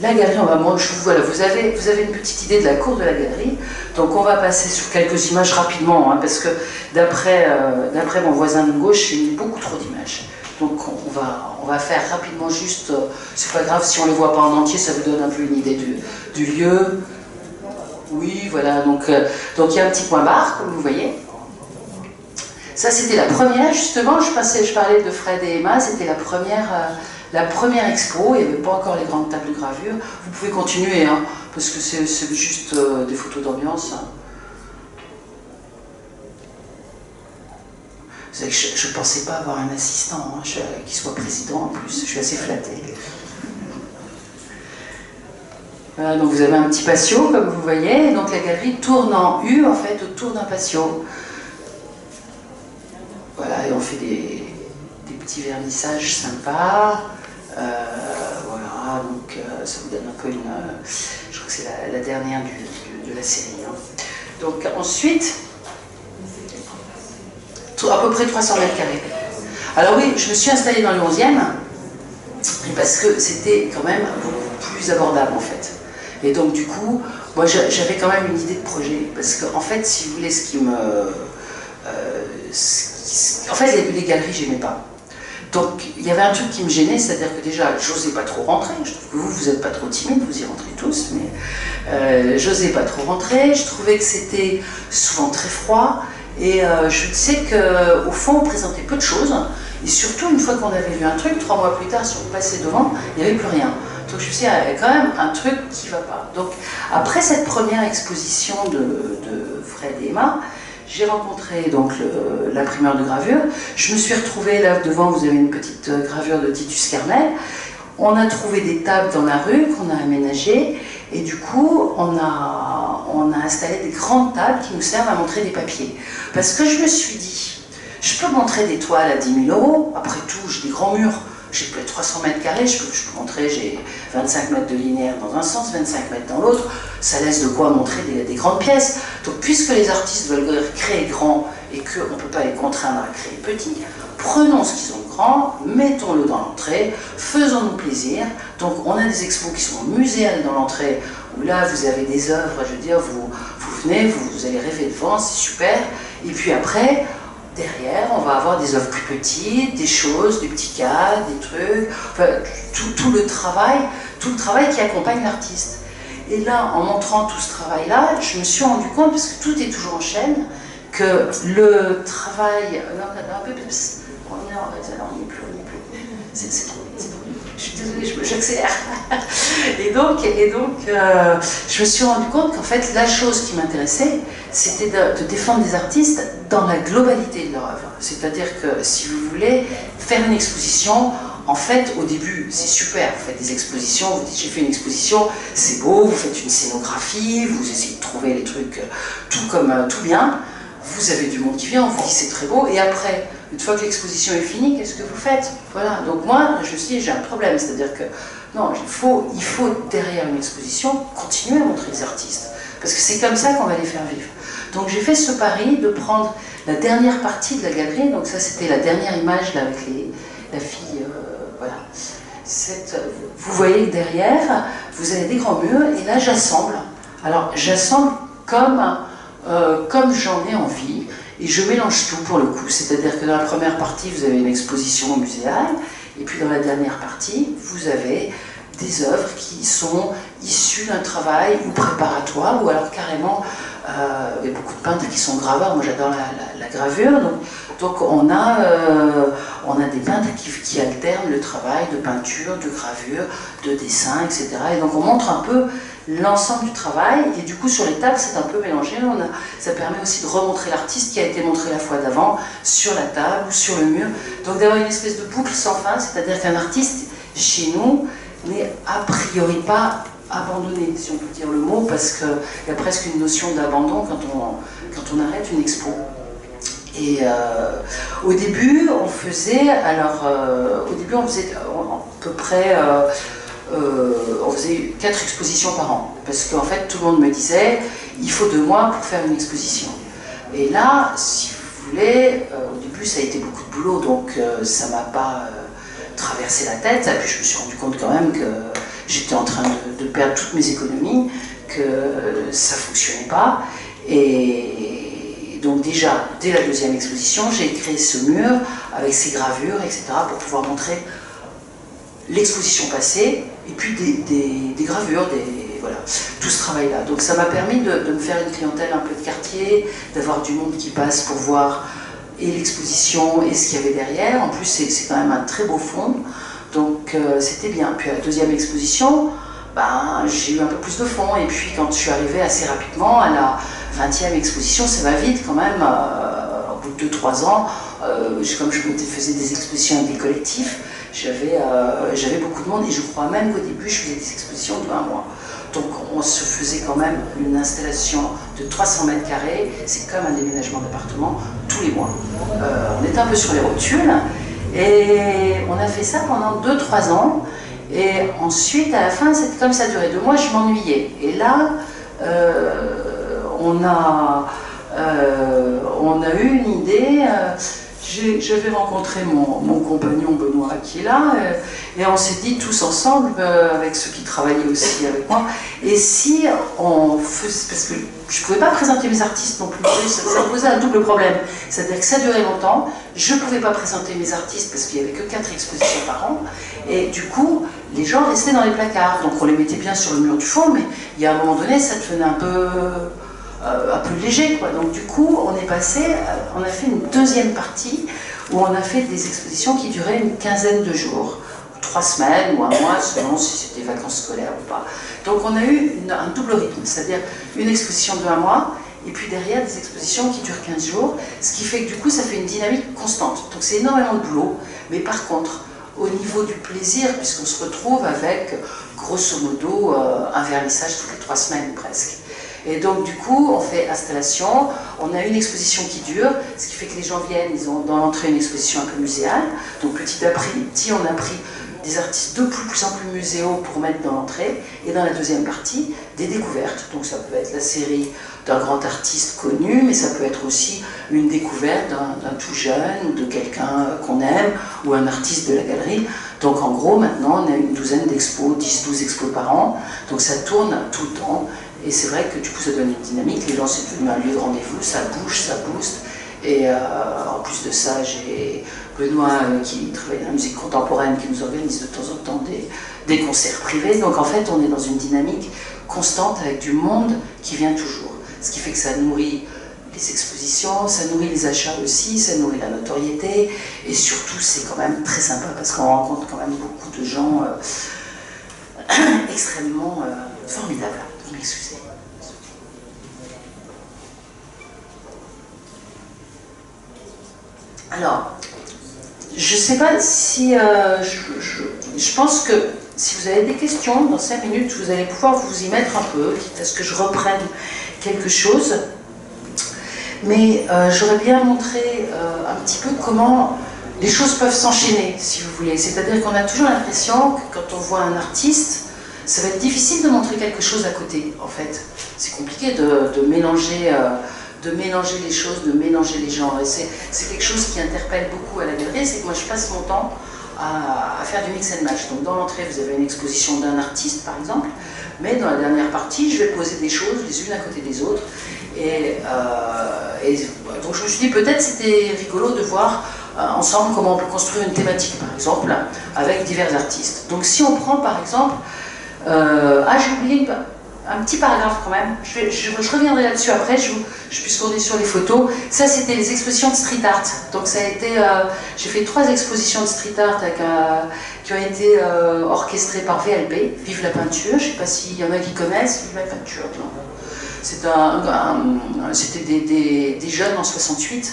la galerie, on va, moi, voilà, vous avez, vous avez une petite idée de la cour de la galerie. Donc on va passer sur quelques images rapidement, hein, parce que d'après euh, d'après mon voisin de gauche, j'ai mis beaucoup trop d'images. Donc on va, on va faire rapidement juste, euh, c'est pas grave si on ne les voit pas en entier, ça vous donne un peu une idée du, du lieu. Oui, voilà, donc euh, donc il y a un petit point barre, comme vous voyez. Ça c'était la première, justement, je, passais, je parlais de Fred et Emma, c'était la première la première expo, il n'y avait pas encore les grandes tables de gravure. Vous pouvez continuer, hein, parce que c'est juste euh, des photos d'ambiance. Que je ne pensais pas avoir un assistant hein, qui soit président en plus, je suis assez flattée. Voilà, donc vous avez un petit patio, comme vous voyez, donc la galerie tourne en U, en fait, autour d'un patio. Voilà, et on fait des petits vernissages sympas. Euh, voilà, donc euh, ça vous donne un peu une. Euh, je crois que c'est la, dernière de la série. Hein. Donc ensuite, à peu près 300 mètres carrés. Alors oui, je me suis installée dans le 11e parce que c'était quand même beaucoup plus abordable en fait. Et donc du coup, moi j'avais quand même une idée de projet parce qu'en en fait, si vous voulez, ce qui me, en fait, les, les galeries, j'aimais pas. Donc il y avait un truc qui me gênait, c'est-à-dire que déjà, j'osais pas trop rentrer. Je trouve que vous, vous n'êtes pas trop timide, vous y rentrez tous, mais euh, j'osais pas trop rentrer. Je trouvais que c'était souvent très froid. Et euh, je sais qu'au fond, on présentait peu de choses. Et surtout, une fois qu'on avait vu un truc, trois mois plus tard, si on passait devant, il n'y avait plus rien. Donc je me suis dit, ah, il y a quand même un truc qui ne va pas. Donc après cette première exposition de, de Fred et Emma, j'ai rencontré donc l'imprimeur de gravure. Je me suis retrouvée là devant, vous avez une petite euh, gravure de Titus Carmel. On a trouvé des tables dans la rue qu'on a aménagées et du coup on a, on a installé des grandes tables qui nous servent à montrer des papiers. Parce que je me suis dit, je peux montrer des toiles à 10 000 euros, après tout j'ai des grands murs j'ai plus de 300 mètres carrés, je peux, je montrer, j'ai 25 mètres de linéaire dans un sens, 25 mètres dans l'autre, ça laisse de quoi montrer des, grandes pièces. Donc puisque les artistes veulent créer grand et qu'on ne peut pas les contraindre à créer petit, prenons ce qu'ils ont grand, mettons-le dans l'entrée, faisons-nous plaisir. Donc on a des expos qui sont muséales dans l'entrée, où là vous avez des œuvres, je veux dire, vous, vous venez, vous, vous allez rêver devant, c'est super. Et puis après, derrière, on va avoir des œuvres plus petites, des choses, des petits cas, des trucs, tout, le travail, tout le travail qui accompagne l'artiste. Et là, en montrant tout ce travail-là, je me suis rendu compte, parce que tout est toujours en chaîne, que le travail. On est plus, on je suis désolée, j'accélère. Et donc, et donc euh, je me suis rendu compte qu'en fait, la chose qui m'intéressait, c'était de, défendre des artistes dans la globalité de leur œuvre. C'est-à-dire que, si vous voulez, faire une exposition, en fait, au début, c'est super, vous faites des expositions, vous dites j'ai fait une exposition, c'est beau, vous faites une scénographie, vous essayez de trouver les trucs euh, tout comme euh, tout bien, vous avez du monde qui vient, on vous dit c'est très beau, et après, une fois que l'exposition est finie, qu'est-ce que vous faites? Voilà, donc moi, je suis j'ai un problème, c'est-à-dire que, non, il faut, derrière une exposition, continuer à montrer les artistes, parce que c'est comme ça qu'on va les faire vivre. Donc j'ai fait ce pari de prendre la dernière partie de la galerie, donc ça c'était la dernière image là avec la fille, euh, voilà. vous voyez derrière, vous avez des grands murs, et là j'assemble. Alors j'assemble comme, euh, comme j'en ai envie. Et je mélange tout pour le coup, c'est-à-dire que dans la première partie, vous avez une exposition muséale, et puis dans la dernière partie, vous avez des œuvres qui sont issues d'un travail ou préparatoire, ou alors carrément, euh, il y a beaucoup de peintres qui sont graveurs, moi j'adore la, gravure, donc, donc on, a, euh, on a des peintres qui, qui, alternent le travail de peinture, de gravure, de dessin, etc. Et donc on montre un peu l'ensemble du travail. Et du coup, sur les tables, c'est un peu mélangé. On a, ça permet aussi de remontrer l'artiste qui a été montré la fois d'avant sur la table ou sur le mur. Donc d'avoir une espèce de boucle sans fin, c'est-à-dire qu'un artiste, chez nous, n'est a priori pas abandonné, si on peut dire le mot, parce qu'il y a presque une notion d'abandon quand on, quand on arrête une expo. Et euh, au début, on faisait, alors, euh, au début, on faisait à peu près, on faisait quatre expositions par an, parce qu'en fait, tout le monde me disait, il faut deux mois pour faire une exposition. Et là, si vous voulez, au début, ça a été beaucoup de boulot, donc ça m'a pas traversé la tête, et puis je me suis rendu compte quand même que j'étais en train de, perdre toutes mes économies, que ça fonctionnait pas. Et donc déjà, dès la deuxième exposition, j'ai créé ce mur avec ses gravures, etc., pour pouvoir montrer l'exposition passée, et puis des, gravures, des, voilà, tout ce travail-là. Donc ça m'a permis de, me faire une clientèle un peu de quartier, d'avoir du monde qui passe pour voir et l'exposition et ce qu'il y avait derrière. En plus, c'est quand même un très beau fond. Donc euh, c'était bien. Puis à la deuxième exposition, ben, j'ai eu un peu plus de fonds. Et puis quand je suis arrivée assez rapidement à la 20e exposition, ça va vite quand même. Euh, au bout de 2-3 ans, euh, comme je faisais des expositions avec des collectifs, j'avais beaucoup de monde. Et je crois même qu'au début, je faisais des expositions de un mois. Donc on se faisait quand même une installation de 300 mètres carrés, c'est comme un déménagement d'appartement tous les mois. on était un peu sur les rotules, et on a fait ça pendant 2-3 ans. Et ensuite, à la fin, comme ça durait deux mois, je m'ennuyais. Et là, euh, on, a, euh, on a eu une idée. Euh, j'avais rencontré mon, compagnon Benoît qui est là, et on s'est dit tous ensemble, avec ceux qui travaillaient aussi avec moi, et si on faisait, parce que je ne pouvais pas présenter mes artistes non plus, ça, ça posait un double problème, c'est-à-dire que ça durait longtemps, je ne pouvais pas présenter mes artistes parce qu'il n'y avait que 4 expositions par an, et du coup, les gens restaient dans les placards, donc on les mettait bien sur le mur du fond, mais il y a un moment donné, ça devenait un peu euh, un peu léger. Quoi. Donc du coup, on est passé, euh, on a fait une deuxième partie où on a fait des expositions qui duraient une quinzaine de jours, trois semaines ou un mois, selon si c'était vacances scolaires ou pas. Donc on a eu un double rythme, c'est-à-dire une exposition de un mois et puis derrière des expositions qui durent 15 jours, ce qui fait que du coup ça fait une dynamique constante. Donc c'est énormément de boulot, mais par contre, au niveau du plaisir, puisqu'on se retrouve avec grosso modo euh, un vernissage toutes les trois semaines presque. Et donc, du coup, on fait installation, on a une exposition qui dure, ce qui fait que les gens viennent, ils ont dans l'entrée une exposition un peu muséale. Donc, petit à petit, on a pris des artistes de plus en plus muséaux pour mettre dans l'entrée. Et dans la deuxième partie, des découvertes. Donc, ça peut être la série d'un grand artiste connu, mais ça peut être aussi une découverte d'un tout jeune de quelqu'un qu'on aime ou un artiste de la galerie. Donc en gros, maintenant, on a une douzaine d'expos, 10-12 expos par an. Donc ça tourne tout le temps. Et c'est vrai que du coup, ça donne une dynamique. Les gens, c'est devenu un lieu de rendez-vous, ça bouge, ça booste. Et euh, en plus de ça, j'ai Benoît euh, qui travaille dans la musique contemporaine, qui nous organise de temps en temps des, des, concerts privés. Donc en fait, on est dans une dynamique constante avec du monde qui vient toujours. Ce qui fait que ça nourrit les expositions, ça nourrit les achats aussi, ça nourrit la notoriété. Et surtout, c'est quand même très sympa parce qu'on rencontre quand même beaucoup de gens euh, extrêmement formidables. Alors, je ne sais pas si... Euh, je, pense que si vous avez des questions, dans 5 minutes, vous allez pouvoir vous y mettre un peu, quitte à ce que je reprenne quelque chose. Mais euh, j'aurais bien montré euh, un petit peu comment les choses peuvent s'enchaîner, si vous voulez. C'est-à-dire qu'on a toujours l'impression que quand on voit un artiste, ça va être difficile de montrer quelque chose à côté, en fait. C'est compliqué de, mélanger, euh, de mélanger les choses, de mélanger les genres. C'est quelque chose qui interpelle beaucoup à la galerie, c'est que moi je passe mon temps à, faire du mix and match. Donc dans l'entrée, vous avez une exposition d'un artiste, par exemple, mais dans la dernière partie, je vais poser des choses les unes à côté des autres. Et, euh, donc je me suis dit, peut-être c'était rigolo de voir euh, ensemble comment on peut construire une thématique, par exemple, avec divers artistes. Donc si on prend, par exemple, euh, ah, j'ai oublié un petit paragraphe quand même. Je, reviendrai là-dessus après, je, je puisse tourner sur les photos. Ça, c'était les expositions de street art. Donc, ça a été. Euh, j'ai fait trois expositions de street art euh, qui ont été orchestrées par VLP, Vive la peinture. Je ne sais pas s'il y en a qui connaissent Vive la peinture. C'était des, des, jeunes en 68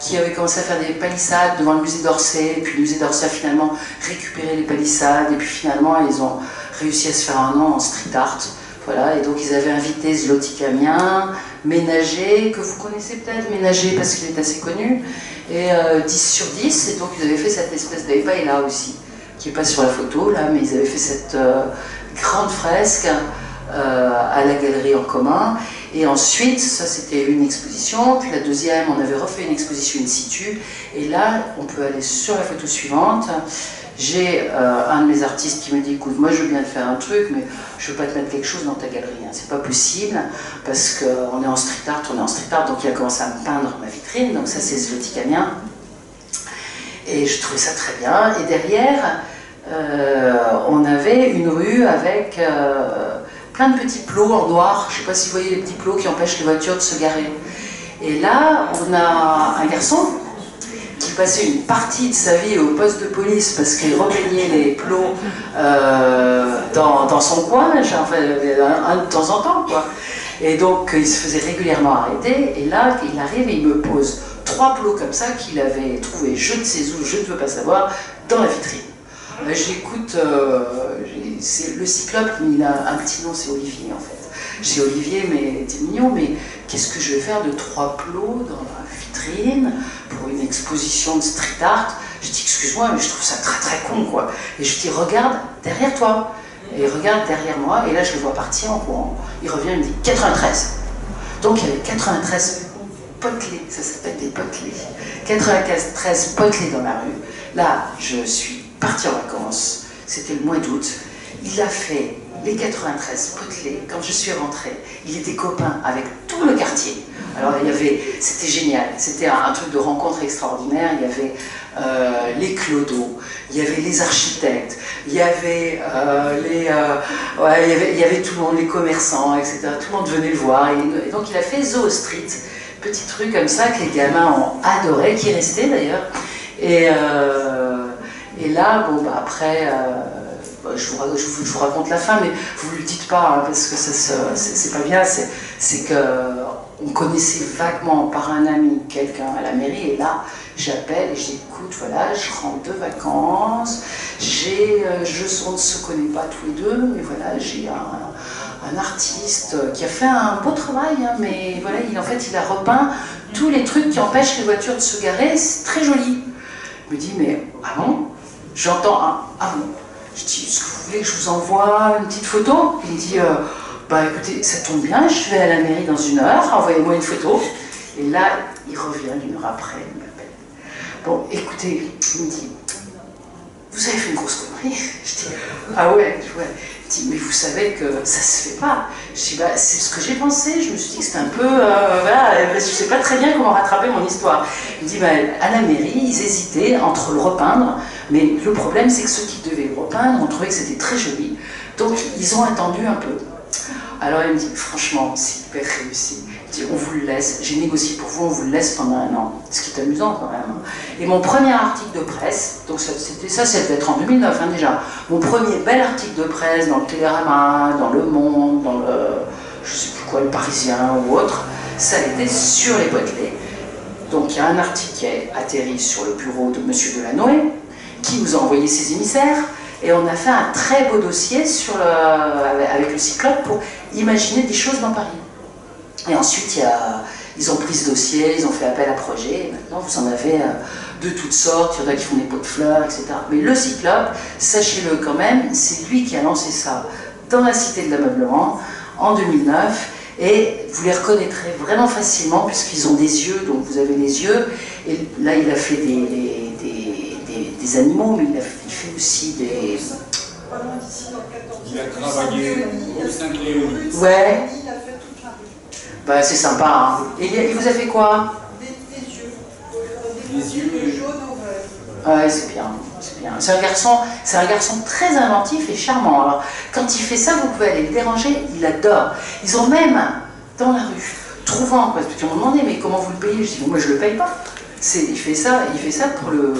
qui avaient commencé à faire des palissades devant le musée d'Orsay, et puis le musée d'Orsay a finalement récupéré les palissades, et puis finalement ils ont réussi à se faire un nom en street art. Voilà, et donc ils avaient invité Zloty Camien, Ménager, que vous connaissez peut-être, Ménager parce qu'il est assez connu, et 10 sur 10, et donc ils avaient fait cette espèce d'Eva là aussi, qui n'est pas sur la photo là, mais ils avaient fait cette grande fresque à la galerie en commun. Et ensuite, ça c'était une exposition, puis la deuxième, on avait refait une exposition in situ, et là, on peut aller sur la photo suivante. J'ai euh, un de mes artistes qui me dit écoute, moi je veux bien te faire un truc, mais je veux pas te mettre quelque chose dans ta galerie, hein. c'est pas possible, parce qu'on est en street art, on est en street art, donc il a commencé à me peindre ma vitrine, donc ça c'est Zlotikamien. Et je trouvais ça très bien. Et derrière, euh, on avait une rue avec. Euh, plein de petits plots en noir. Je sais pas si vous voyez les petits plots qui empêchent les voitures de se garer. Et là, on a un garçon qui passait une partie de sa vie au poste de police parce qu'il repeignait les plots euh, dans, son coin, enfin, un, de temps en temps. Quoi. Et donc, il se faisait régulièrement arrêter. Et là, il arrive et il me pose trois plots comme ça qu'il avait trouvé, je ne sais où, je ne veux pas savoir, dans la vitrine. J'écoute, euh, le cyclope, il a un petit nom, c'est Olivier en fait. J'ai Olivier, mais t'es mignon, mais qu'est-ce que je vais faire de trois plots dans la pour une exposition de street art Je dis, excuse-moi, mais je trouve ça très très con quoi. Et je dis, regarde derrière toi. Et il regarde derrière moi, et là je le vois partir en courant. Il revient, il me dit 93. Donc il y avait 93 potelés, ça s'appelle des potelés. 93 potelés dans la rue. Là, je suis parti en vacances, c'était le mois d'août. Il a fait les 93 potelés. Quand je suis rentrée, il était copain avec tout le quartier. Alors il y avait, c'était génial, c'était un, truc de rencontre extraordinaire. Il y avait euh, les clodos, il y avait les architectes, il y avait euh, les, euh, ouais, il y avait, tout le monde, les commerçants, etc. Tout le monde venait le voir. Et, donc il a fait Zoo Street, petit truc comme ça que les gamins ont adoré, qui est resté d'ailleurs. Et là, bon, bah, après, bah, je, vous, raconte la fin, mais vous ne le dites pas, hein, parce que c'est pas bien, c'est qu'on connaissait vaguement par un ami quelqu'un à la mairie, et là, j'appelle et j'écoute, voilà, je rentre de vacances, j'ai, euh, je, on ne se connaît pas tous les deux, mais voilà, j'ai un, artiste qui a fait un beau travail, hein, mais voilà, il, en fait, il a repeint tous les trucs qui empêchent les voitures de se garer, c'est très joli. Il me dit, mais ah bon? J'entends un Ah bon? Je dis Est-ce que vous voulez que je vous envoie une petite photo? Il me dit euh, Bah écoutez, ça tombe bien, je vais à la mairie dans une heure, envoyez-moi une photo. Et là, il revient une heure après, il m'appelle. Bon, écoutez, il me dit Vous avez fait une grosse connerie Je dis Ah ouais, ouais. Il dit, mais vous savez que ça se fait pas. Je dis, bah, c'est ce que j'ai pensé. Je me suis dit que c'était un peu. Euh, voilà, je sais pas très bien comment rattraper mon histoire. Il me dit, bah, à la mairie, ils hésitaient entre le repeindre mais le problème, c'est que ceux qui devaient repeindre ont trouvé que c'était très joli. Donc, ils ont attendu un peu. Alors, il me dit, franchement, c'est hyper réussi. Il dit, on vous le laisse. J'ai négocié pour vous, on vous le laisse pendant un an. Ce qui est amusant quand même. Et mon premier article de presse, donc c'était ça, ça devait être en 2009 hein, déjà. Mon premier bel article de presse dans le Télérama, dans Le Monde, dans le, je sais plus quoi, le Parisien ou autre, ça été sur les potelets. Donc il y a un article qui a atterri sur le bureau de M. Delanoë, qui nous a envoyé ses émissaires. Et on a fait un très beau dossier avec le Cyclope pour imaginer des choses dans Paris. Et ensuite, ils ont pris ce dossier, ils ont fait appel à projet, et maintenant vous en avez euh, de toutes sortes, il y en a qui font des pots de fleurs, etc. Mais le Cyclope, sachez-le quand même, c'est lui qui a lancé ça dans la Cité de l'ameublement en 2009. Et vous les reconnaîtrez vraiment facilement puisqu'ils ont des yeux, donc vous avez les yeux. Et là, il a fait des animaux, mais il, a, fait aussi des. Il a travaillé au Saint-Léon. Ouais. Bah, c'est sympa. Hein. Et il vous a fait quoi? Des, yeux. Des yeux jaunes au Ouais, c'est bien. C'est bien. C'est un garçon, c'est un garçon très inventif et charmant. Alors, quand il fait ça, vous pouvez aller le déranger. Il adore. Ils ont même dans la rue, trouvant, parce que tu m'as demandé, mais comment vous le payez? Je dis, moi je le paye pas. il fait ça, il fait ça pour le,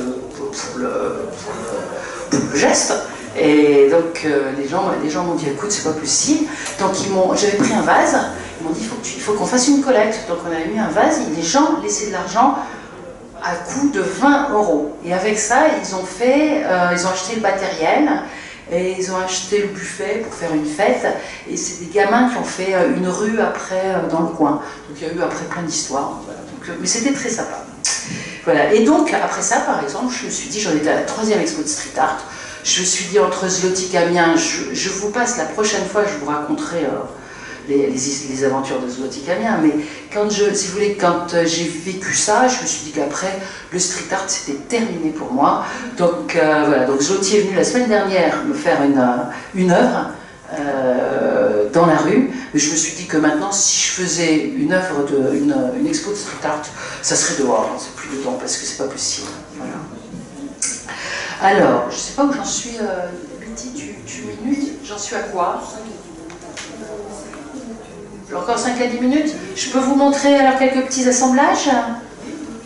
pour le, geste. Et donc euh, les gens, les gens m'ont dit écoute c'est pas possible. Donc j'avais pris un vase. Ils m'ont dit il faut, qu'on fasse une collecte. Donc on avait mis un vase. Et les gens laissaient de l'argent à coût de 20 euros. Et avec ça ils ont fait, euh, ils ont acheté le matériel. et ils ont acheté le buffet pour faire une fête, et c'est des gamins qui ont fait euh, une rue après euh, dans le coin. Donc il y a eu après plein d'histoires, mais c'était très sympa. Et donc après ça, par exemple, je me suis dit, j'en étais à la troisième expo de street art, je me suis dit entre Zloty Amiens, je, vous passe la prochaine fois, je vous raconterai les, aventures de Zlotikania, mais quand je, si vous voulez, quand euh, j'ai vécu ça, je me suis dit qu'après, le street art, c'était terminé pour moi. Donc euh, voilà, donc Zloty est venu la semaine dernière me faire euh, une œuvre dans la rue, mais je me suis dit que maintenant, si je faisais une œuvre, de, une, expo de street art, ça serait dehors, hein, c'est plus dedans, parce que c'est pas possible. Voilà. Alors, je sais pas où j'en suis, Betty, tu, tu minutes, j'en suis à quoi? Encore 5 à 10 minutes? Je peux vous montrer alors quelques petits assemblages?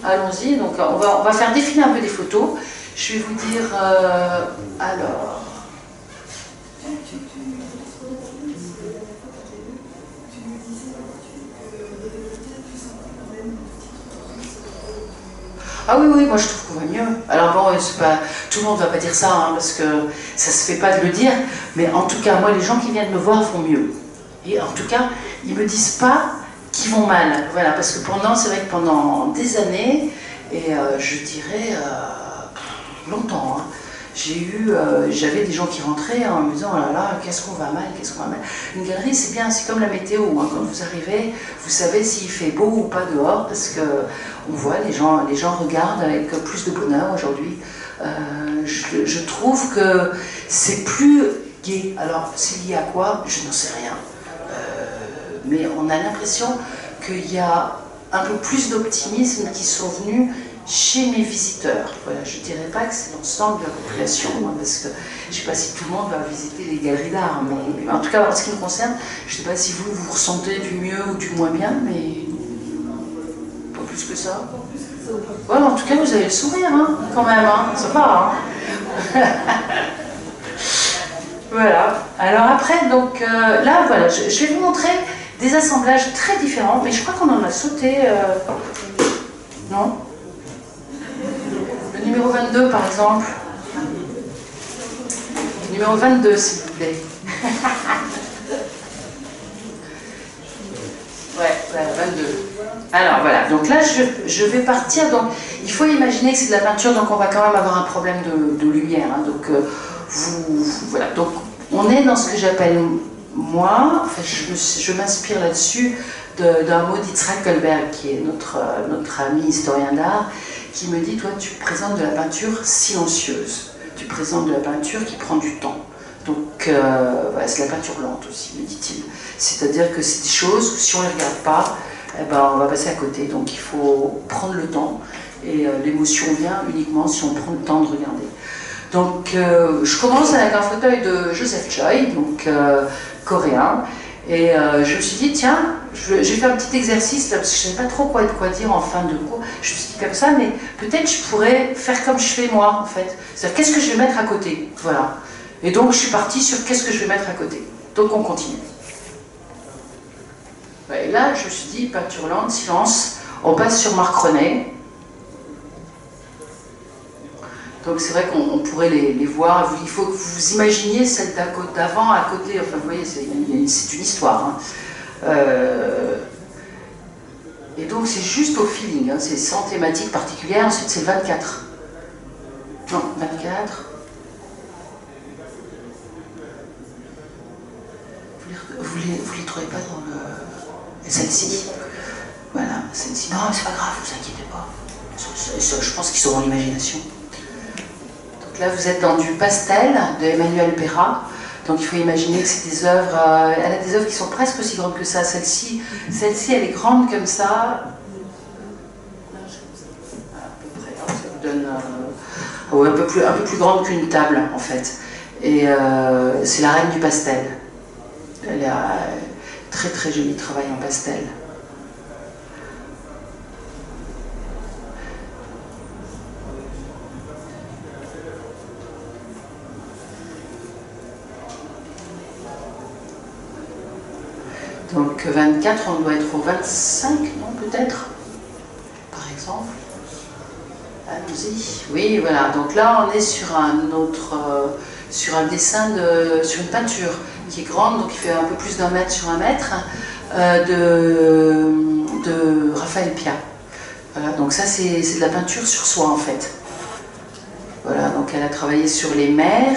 Allons-y, donc on va, on va faire défiler un peu des photos. Je vais vous dire, euh, alors... Ah oui, oui, moi je trouve qu'on va mieux. Alors bon, tout le monde ne va pas dire ça, hein, parce que ça ne se fait pas de le dire, mais en tout cas, moi, les gens qui viennent me voir vont mieux. Et en tout cas, ils me disent pas qu'ils vont mal. Voilà, parce que pendant, c'est vrai que pendant des années, et euh, je dirais euh, longtemps, hein, j'ai eu, euh, j'avais des gens qui rentraient en me disant oh là là, qu'est-ce qu'on va mal, qu'est-ce qu'on va mal. Une galerie, c'est bien, c'est comme la météo. Hein. Quand vous arrivez, vous savez s'il fait beau ou pas dehors, parce que on voit les gens, les gens regardent avec plus de bonheur aujourd'hui. Je, je, trouve que c'est plus gai. Alors, c'est lié à quoi Je n'en sais rien mais on a l'impression qu'il y a un peu plus d'optimisme qui sont venus chez mes visiteurs. Voilà, je ne dirais pas que c'est l'ensemble de la population, hein, parce que je ne sais pas si tout le monde va visiter les galeries d'art, mais en tout cas, en ce qui me concerne, je ne sais pas si vous, vous ressentez du mieux ou du moins bien, mais pas plus que ça. Voilà, en tout cas, vous avez le sourire, hein, quand même, hein, ça va. Hein. voilà. Alors après, donc euh, là, voilà, je, vais vous montrer des assemblages très différents, mais je crois qu'on en a sauté. Euh, non? Numéro 22, par exemple. numéro 22, s'il vous plaît. ouais, voilà, 22. Alors voilà, donc là je, vais partir. Donc il faut imaginer que c'est de la peinture, donc on va quand même avoir un problème de, lumière. Hein. donc euh, voilà, donc on est dans ce que j'appelle moi, je, m'inspire là-dessus d'un mot d'Yitzhak Goldberg, qui est notre, notre ami historien d'art, qui me dit, toi, tu présentes de la peinture silencieuse. Tu présentes de la peinture qui prend du temps. Donc, euh, c'est la peinture lente aussi, me dit-il. C'est-à-dire que c'est des choses si on ne les regarde pas, eh ben, on va passer à côté. Donc, il faut prendre le temps. Et euh, l'émotion vient uniquement si on prend le temps de regarder. Donc, euh, je commence avec un fauteuil de Joseph Choi, donc coréen. Et euh, je me suis dit, tiens, j'ai fait un petit exercice parce que je ne savais pas trop quoi, quoi dire en fin de cours. Je me suis dit comme ça, mais peut-être je pourrais faire comme je fais moi, en fait. C'est-à-dire, qu'est-ce que je vais mettre à côté? Voilà. Et donc, je suis partie sur qu'est-ce que je vais mettre à côté. Donc, on continue. Et là, je me suis dit, peinture lente, silence. On passe sur Marc René. Donc c'est vrai qu'on pourrait les, voir. Il faut que vous imaginiez celle d'avant à côté. Enfin, vous voyez, c'est une histoire. Hein. Euh, et donc c'est juste au feeling. Hein. C'est sans thématique particulière. Ensuite, c'est 24. Non, 24. Vous les, vous les trouvez pas dans le. Celle-ci Voilà, celle-ci. Non, c'est pas grave, vous inquiétez pas. Je pense qu'ils sont dans l'imagination là, vous êtes dans du pastel de Emmanuel Perra. Donc il faut imaginer que c'est des œuvres. Euh, elle a des œuvres qui sont presque aussi grandes que ça. Celle-ci, celle-ci, elle est grande comme ça. un, peu plus, un peu plus grande qu'une table en fait. Et euh, c'est la reine du pastel. Elle a très très joli travail en pastel. Donc 24, on doit être au 25, non peut-être Par exemple. Allons-y. Oui, voilà. Donc là, on est sur un autre, euh, sur un dessin, de, sur une peinture qui est grande, donc qui fait un peu plus d'un mètre sur un mètre, euh, de, de Raphaël Pia. Voilà, donc ça c'est de la peinture sur soi en fait. Voilà, donc elle a travaillé sur les mers,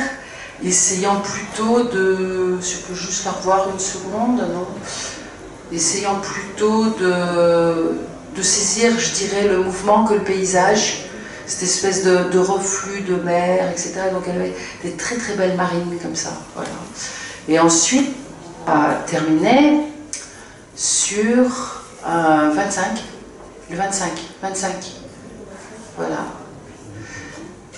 essayant plutôt de. Je peux juste la revoir une seconde, non? Essayant plutôt de, saisir, je dirais, le mouvement que le paysage cette espèce de, reflux de mer, etc. Donc elle avait des très très belles marines comme ça. Voilà. Et ensuite, a terminé sur 25, euh, le 25, 25. Voilà.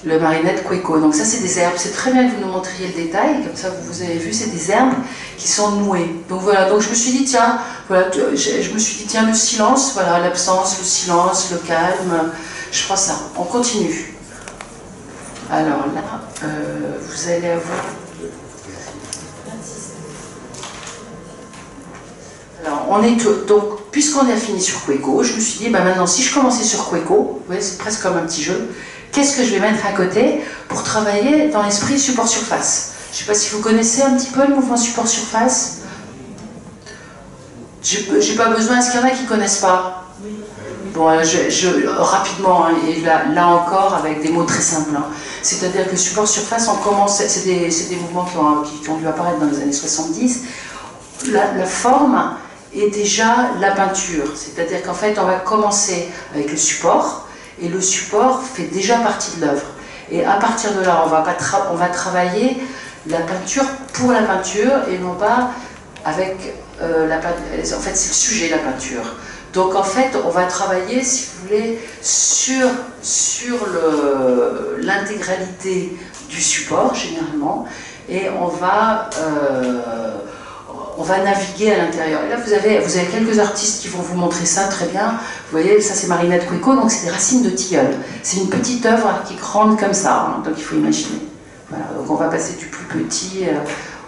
Le marinette Queco. Donc ça c'est des herbes. C'est très bien que vous nous montriez le détail, comme ça vous avez vu, c'est des herbes qui sont nouées. Donc voilà, donc je me suis dit, tiens, voilà, je, me suis dit, tiens, le silence, voilà, l'absence, le silence, le calme, je crois ça. On continue. Alors là, euh, vous allez avoir. Alors, on est donc, puisqu'on a fini sur Queco, je me suis dit, bah maintenant, si je commençais sur Queco, vous voyez, c'est presque comme un petit jeu, qu'est-ce que je vais mettre à côté pour travailler dans l'esprit support-surface Je ne sais pas si vous connaissez un petit peu le mouvement support-surface. J'ai pas besoin, est-ce qu'il y en a qui ne connaissent pas? Bon, euh, rapidement, hein, et là, encore avec des mots très simples. Hein. C'est-à-dire que support surface, c'est des, mouvements qui ont, dû apparaître dans les années 70. La, la forme est déjà la peinture. C'est-à-dire qu'en fait, on va commencer avec le support, et le support fait déjà partie de l'œuvre. Et à partir de là, on va, pas on va travailler la peinture pour la peinture et non pas avec euh, la En fait, c'est le sujet, la peinture. Donc en fait, on va travailler, si vous voulez, sur, sur l'intégralité du support, généralement, et on va, euh, on va naviguer à l'intérieur. Et là, vous avez, quelques artistes qui vont vous montrer ça très bien. Vous voyez, ça c'est Marinette Cueco, donc c'est des racines de tilleul. C'est une petite œuvre qui grande comme ça, hein, donc il faut imaginer. Voilà, donc on va passer du plus petit euh,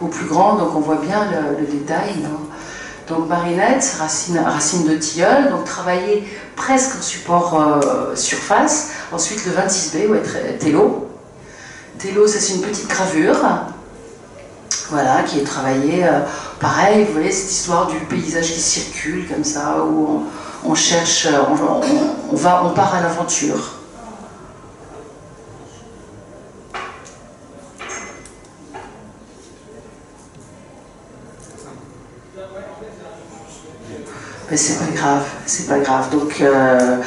au plus grand, donc on voit bien le, détail. Donc marinette, racine, racine de tilleul, donc travailler presque en support euh, surface. Ensuite le 26B, ouais, télo. Télo, ça c'est une petite gravure, voilà, qui est travaillée, euh, pareil, vous voyez cette histoire du paysage qui circule comme ça, où on, cherche, on, va, on part à l'aventure. Mais c'est pas grave, c'est pas grave. Donc, euh,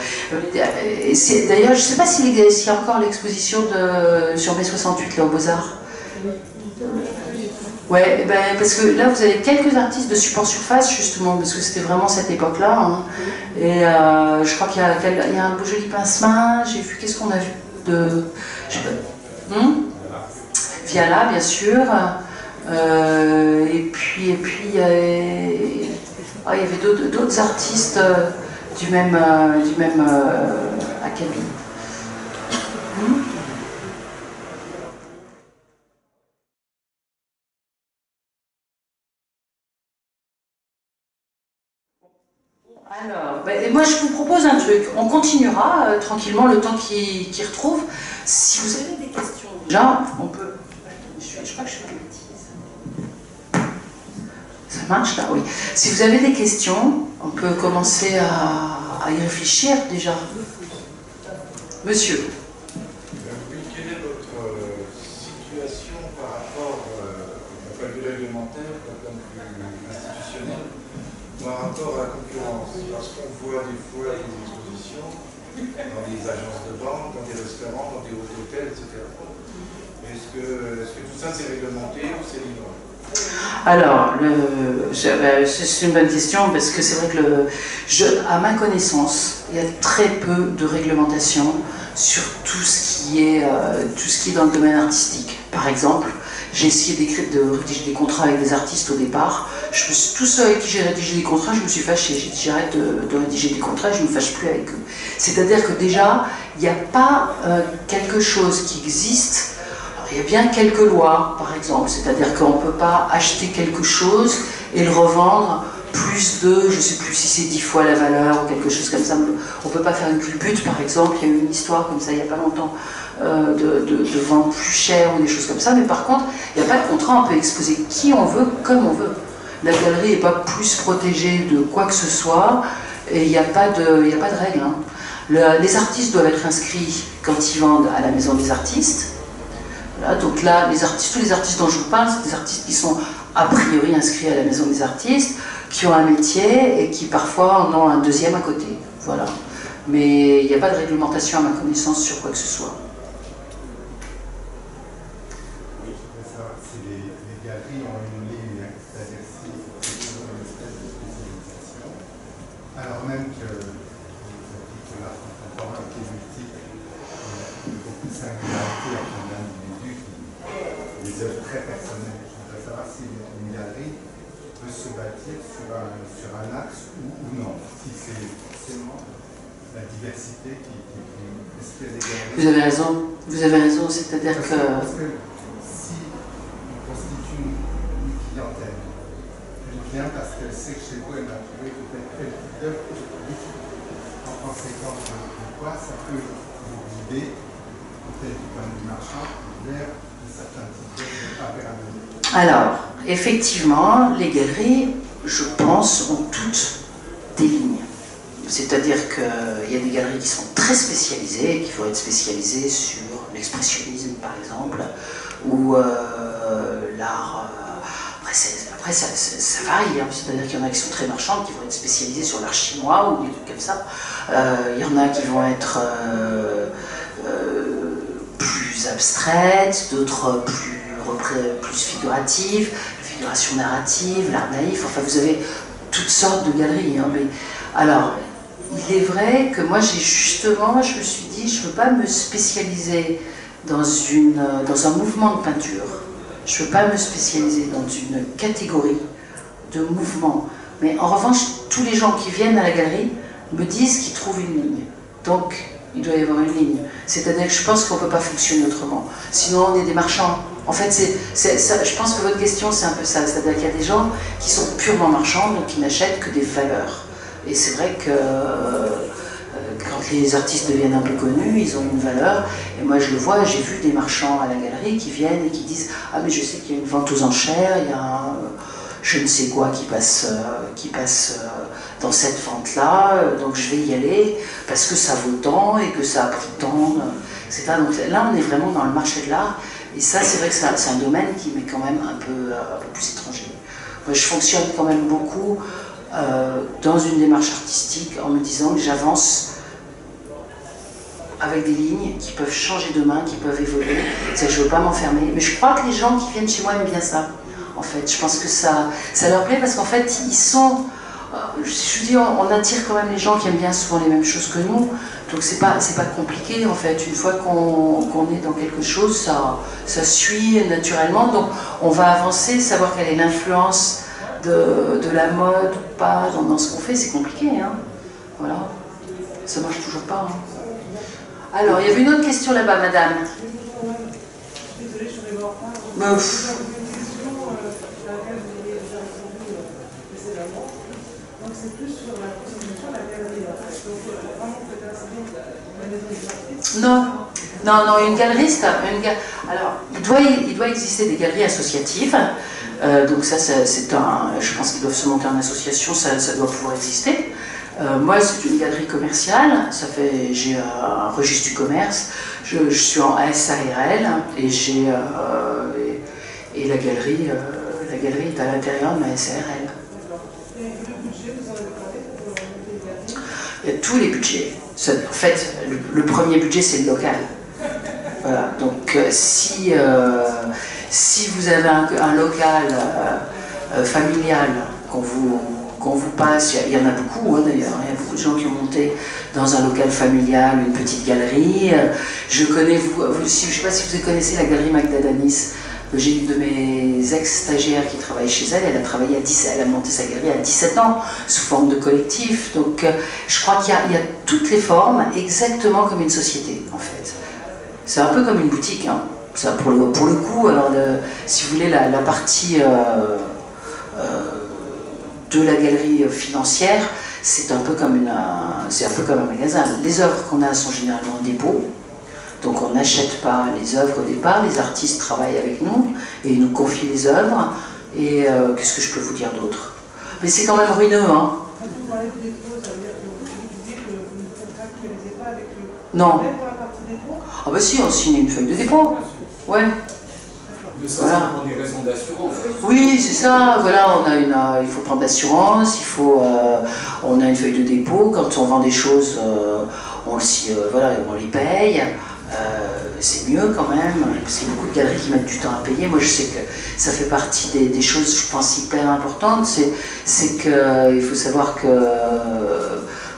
d'ailleurs, je sais pas s'il y a encore l'exposition sur mai 68 là au Beaux-Arts. Ouais, eh ben, parce que là, vous avez quelques artistes de support surface, justement, parce que c'était vraiment cette époque-là. Hein. Et euh, je crois qu'il y, a un beau joli pince-main. J'ai vu, qu'est-ce qu'on a vu de. Je sais pas. Hmm? Viala, bien sûr. Euh, et puis, et puis ah, il y avait d'autres artistes euh, du même, du même acabit. Alors, ben, moi je vous propose un truc. On continuera tranquillement le temps qui retrouve. Si vous avez des questions, déjà, on peut. Je, je crois que je suis ça marche là, oui. Si vous avez des questions, on peut commencer à, y réfléchir déjà. Monsieur. quelle est votre euh, situation par rapport euh, au point de vue réglementaire, au point de vue institutionnel, par rapport à la concurrence Parce qu'on voit des fois des expositions dans des agences de vente, dans des restaurants, dans des hôtels, etc. Est-ce que, tout ça c'est réglementé ou c'est libre? Alors, ben, c'est une bonne question parce que c'est vrai que, le, je, à ma connaissance, il y a très peu de réglementation sur tout ce qui est, euh, tout ce qui est dans le domaine artistique. Par exemple, j'ai essayé de rédiger des contrats avec des artistes au départ. Je me suis, tous ceux avec qui j'ai rédigé des contrats, je me suis fâché. J'ai dit j'arrête de, rédiger des contrats, je ne me fâche plus avec eux. C'est-à-dire que déjà, il n'y a pas euh, quelque chose qui existe il y a bien quelques lois, par exemple, c'est-à-dire qu'on ne peut pas acheter quelque chose et le revendre plus de, je ne sais plus si c'est dix fois la valeur ou quelque chose comme ça. On ne peut pas faire une culbute, par exemple. Il y a eu une histoire comme ça il n'y a pas longtemps euh, de, de, de, vendre plus cher ou des choses comme ça. Mais par contre, il n'y a pas de contrat. On peut exposer qui on veut, comme on veut. La galerie n'est pas plus protégée de quoi que ce soit. Et il n'y a, pas de, de règles. Hein. les artistes doivent être inscrits quand ils vendent à la maison des artistes. donc là, tous les artistes dont je vous parle, c'est des artistes qui sont a priori inscrits à la maison des artistes, qui ont un métier et qui parfois en ont un deuxième à côté. Voilà. Mais il n'y a pas de réglementation à ma connaissance sur quoi que ce soit. Vous avez raison, vous avez raison, c'est-à-dire que... Si on constitue une clientèle, elle vient parce qu'elle sait que chez vous, elle va trouver peut-être quelque œuvre En conséquence de quoi ça peut vous guider, Alors, effectivement, les galeries, je pense, ont toutes des lignes. C'est-à-dire qu'il y a des galeries qui sont très spécialisées, qui vont être spécialisées sur l'expressionnisme par exemple, ou euh, l'art. Euh, après, ça, varie, hein. c'est-à-dire qu'il y en a qui sont très marchandes, qui vont être spécialisées sur l'art chinois ou des trucs comme ça. Euh, il y en a qui vont être abstraites, d'autres plus, figuratives, la figuration narrative, l'art naïf, enfin vous avez toutes sortes de galeries. Hein, alors, il est vrai que moi, j'ai justement, je me suis dit, je ne veux pas me spécialiser dans, une, dans un mouvement de peinture. Je ne veux pas me spécialiser dans une catégorie de mouvement. Mais en revanche, tous les gens qui viennent à la galerie me disent qu'ils trouvent une ligne. Donc, il doit y avoir une ligne. C'est-à-dire que je pense qu'on ne peut pas fonctionner autrement. Sinon, on est des marchands. En fait, c'est, je pense que votre question, c'est un peu ça. C'est-à-dire qu'il y a des gens qui sont purement marchands, donc qui n'achètent que des valeurs. Et c'est vrai que euh, quand les artistes deviennent un peu connus, ils ont une valeur. Et moi, je le vois, j'ai vu des marchands à la galerie qui viennent et qui disent Ah, mais je sais qu'il y a une vente aux enchères, il y a un, je ne sais quoi qui passe, euh, qui passe euh, dans cette vente-là, donc je vais y aller parce que ça vaut tant et que ça a pris tant, etc. Donc là, on est vraiment dans le marché de l'art. Et ça, c'est vrai que c'est un domaine qui m'est quand même un peu, un peu plus étranger. Moi, je fonctionne quand même beaucoup euh, dans une démarche artistique en me disant que j'avance avec des lignes qui peuvent changer demain, qui peuvent évoluer. je ne veux pas m'enfermer. Mais je crois que les gens qui viennent chez moi aiment bien ça, en fait. Je pense que ça, ça leur plaît parce qu'en fait, ils sont... Je dis, on, attire quand même les gens qui aiment bien souvent les mêmes choses que nous. Donc c'est pas, pas compliqué en fait. Une fois qu'on est dans quelque chose, ça, ça suit naturellement. Donc on va avancer, savoir quelle est l'influence de, la mode ou pas dans, ce qu'on fait, c'est compliqué. Hein. Voilà. Ça marche toujours pas. Hein. Alors, il y avait une autre question là-bas, madame. Non, non, non, une galeriste, une alors il doit, il doit exister des galeries associatives. Euh, donc ça, c'est un, je pense qu'ils doivent se monter en association, ça, doit pouvoir exister. Euh, moi, c'est une galerie commerciale, ça fait, j'ai un registre du commerce, je, suis en SARL et j'ai euh, et, la galerie, la galerie est à l'intérieur de ma SARL. Il y a tous les budgets. en fait, le, premier budget, c'est le local. Voilà. Donc, si si vous avez un, local euh, euh, familial qu'on vous, qu'on vous passe, il y, en a beaucoup hein, d'ailleurs, il y a beaucoup de gens qui ont monté dans un local familial une petite galerie. Je connais, vous, je ne sais pas si vous connaissez la galerie Magda Danis. J'ai une de mes ex-stagiaires qui travaille chez elle, elle a travaillé à 17, elle a monté sa galerie à 17 ans, sous forme de collectif. Donc euh, je crois qu'il y, a toutes les formes, exactement comme une société en fait. C'est un peu comme une boutique. Hein ça, pour, le, coup, si vous voulez, la, partie euh, euh, de la galerie financière, c'est un, peu comme un peu comme un magasin. Les œuvres qu'on a sont généralement en dépôt, donc on n'achète pas les œuvres au départ, les artistes travaillent avec nous et ils nous confient les œuvres. Et euh, qu'est-ce que je peux vous dire d'autre? Mais c'est quand même ruineux, hein Non. Ah bah si, on signe une feuille de dépôt. Ouais. voilà. Oui, c'est ça. Voilà, on a une, euh, il faut prendre l'assurance, il faut, euh, on a une feuille de dépôt. Quand on vend des choses, on, voilà, on les paye. C'est mieux quand même, parce qu'il y a beaucoup de galeries qui mettent du temps à payer. Moi, je sais que ça fait partie des, choses, je pense, hyper importantes. C'est qu'il faut savoir que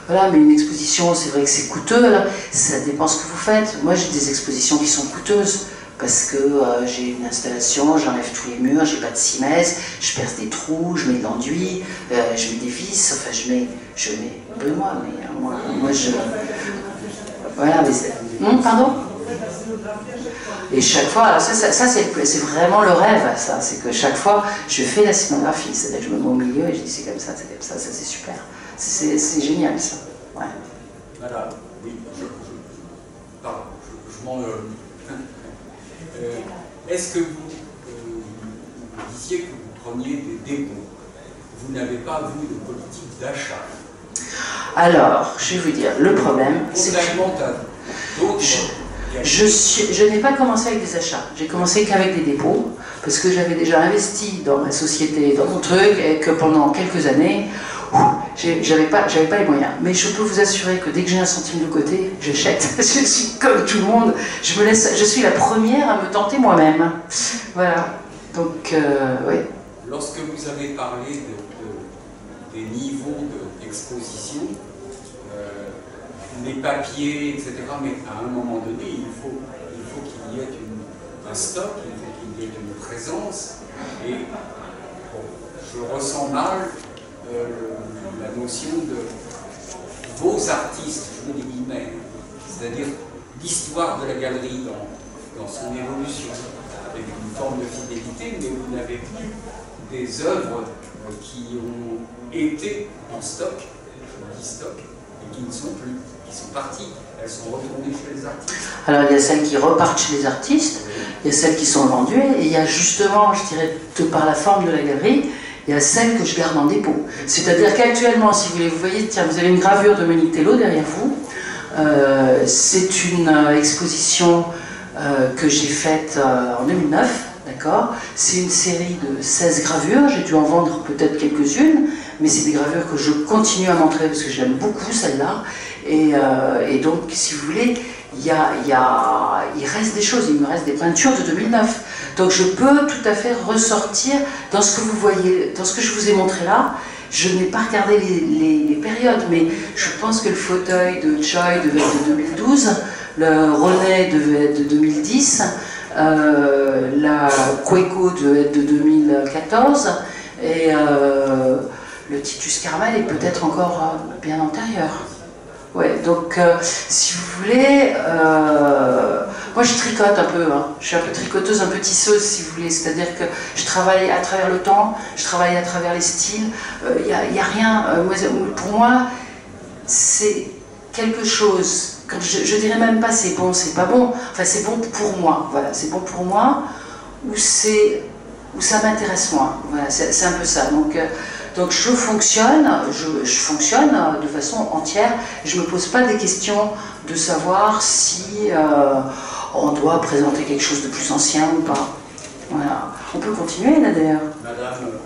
voilà, mais une exposition, c'est vrai que c'est coûteux, ça dépend ce que vous faites. Moi, j'ai des expositions qui sont coûteuses parce que euh, j'ai une installation, j'enlève tous les murs, j'ai pas de simèse, je perce des trous, je mets de l'enduit, euh, je mets des vis, enfin je mets, je mets, peu moi, mais euh, moi, moi je, voilà, mais non, pardon et chaque fois, ça, ça, c'est vraiment le rêve, ça, c'est que chaque fois, je fais la scénographie, c'est-à-dire que je me mets au milieu et je dis c'est comme ça, c'est comme ça, ça c'est super. C'est génial ça. Ouais. Voilà, oui, pardon, je, m'en. Euh, euh, Est-ce que vous, euh, disiez que vous preniez des dépôts Vous n'avez pas, vous, de politique d'achat? Alors, je vais vous dire, le problème, c'est que. Je, je, je n'ai pas commencé avec des achats, j'ai commencé qu'avec des dépôts, parce que j'avais déjà investi dans ma société, dans mon truc, et que pendant quelques années, j'avais pas, j'avais pas les moyens. Mais je peux vous assurer que dès que j'ai un centime de côté, j'achète. je suis comme tout le monde. Je me laisse, je suis la première à me tenter moi-même. Voilà. Donc, euh, oui. Lorsque vous avez parlé des niveaux d'exposition, euh, les papiers, etc., mais à un moment donné, il faut, il faut qu'il y ait un stock, il faut qu'il y ait une présence. Et je ressens mal euh, la notion de vos artistes, je mets des guillemets, c'est-à-dire l'histoire de la galerie dans, dans son évolution, avec une forme de fidélité, mais vous n'avez plus des œuvres euh, qui ont été en stock, dis stock, et qui ne sont plus, qui sont parties. Elles sont retournées chez les artistes. Alors il y a celles qui repartent chez les artistes, il y a celles qui sont vendues, et il y a justement, je dirais, de par la forme de la galerie, il y a celle que je garde en dépôt. C'est-à-dire qu'actuellement, si vous voulez, vous voyez, tiens, vous avez une gravure de Monique Tello derrière vous. Euh, c'est une euh, exposition que j'ai faite en 2009, d'accord C'est une série de 16 gravures, j'ai dû en vendre peut-être quelques-unes, mais c'est des gravures que je continue à montrer parce que j'aime beaucoup celle-là. Et, et, donc, si vous voulez, il, reste des choses, il me reste des peintures de 2009. Donc je peux tout à fait ressortir dans ce que vous voyez, dans ce que je vous ai montré là. Je n'ai pas regardé les, périodes, mais je pense que le fauteuil de Choi devait être de 2012, le René devait être de 2010, euh, la Quaco devait être de 2014, et euh, le Titus Carmel est peut-être encore euh, bien antérieur. Ouais, donc si vous voulez, moi, je tricote un peu. Hein. Je suis un peu tricoteuse, un peu tisseuse, si vous voulez. C'est-à-dire que je travaille à travers le temps, je travaille à travers les styles. Il euh, n'y a, rien. Euh, pour moi, c'est quelque chose. Je, je dirais même pas c'est bon, c'est pas bon. Enfin, c'est bon pour moi. Voilà, c'est bon pour moi. Ou c'est où ça m'intéresse moins. Voilà, c'est un peu ça. Donc, euh, donc je fonctionne, je, fonctionne de façon entière. Je ne me pose pas des questions de savoir si on doit présenter quelque chose de plus ancien ou pas. Voilà. On peut continuer, Nader Madame.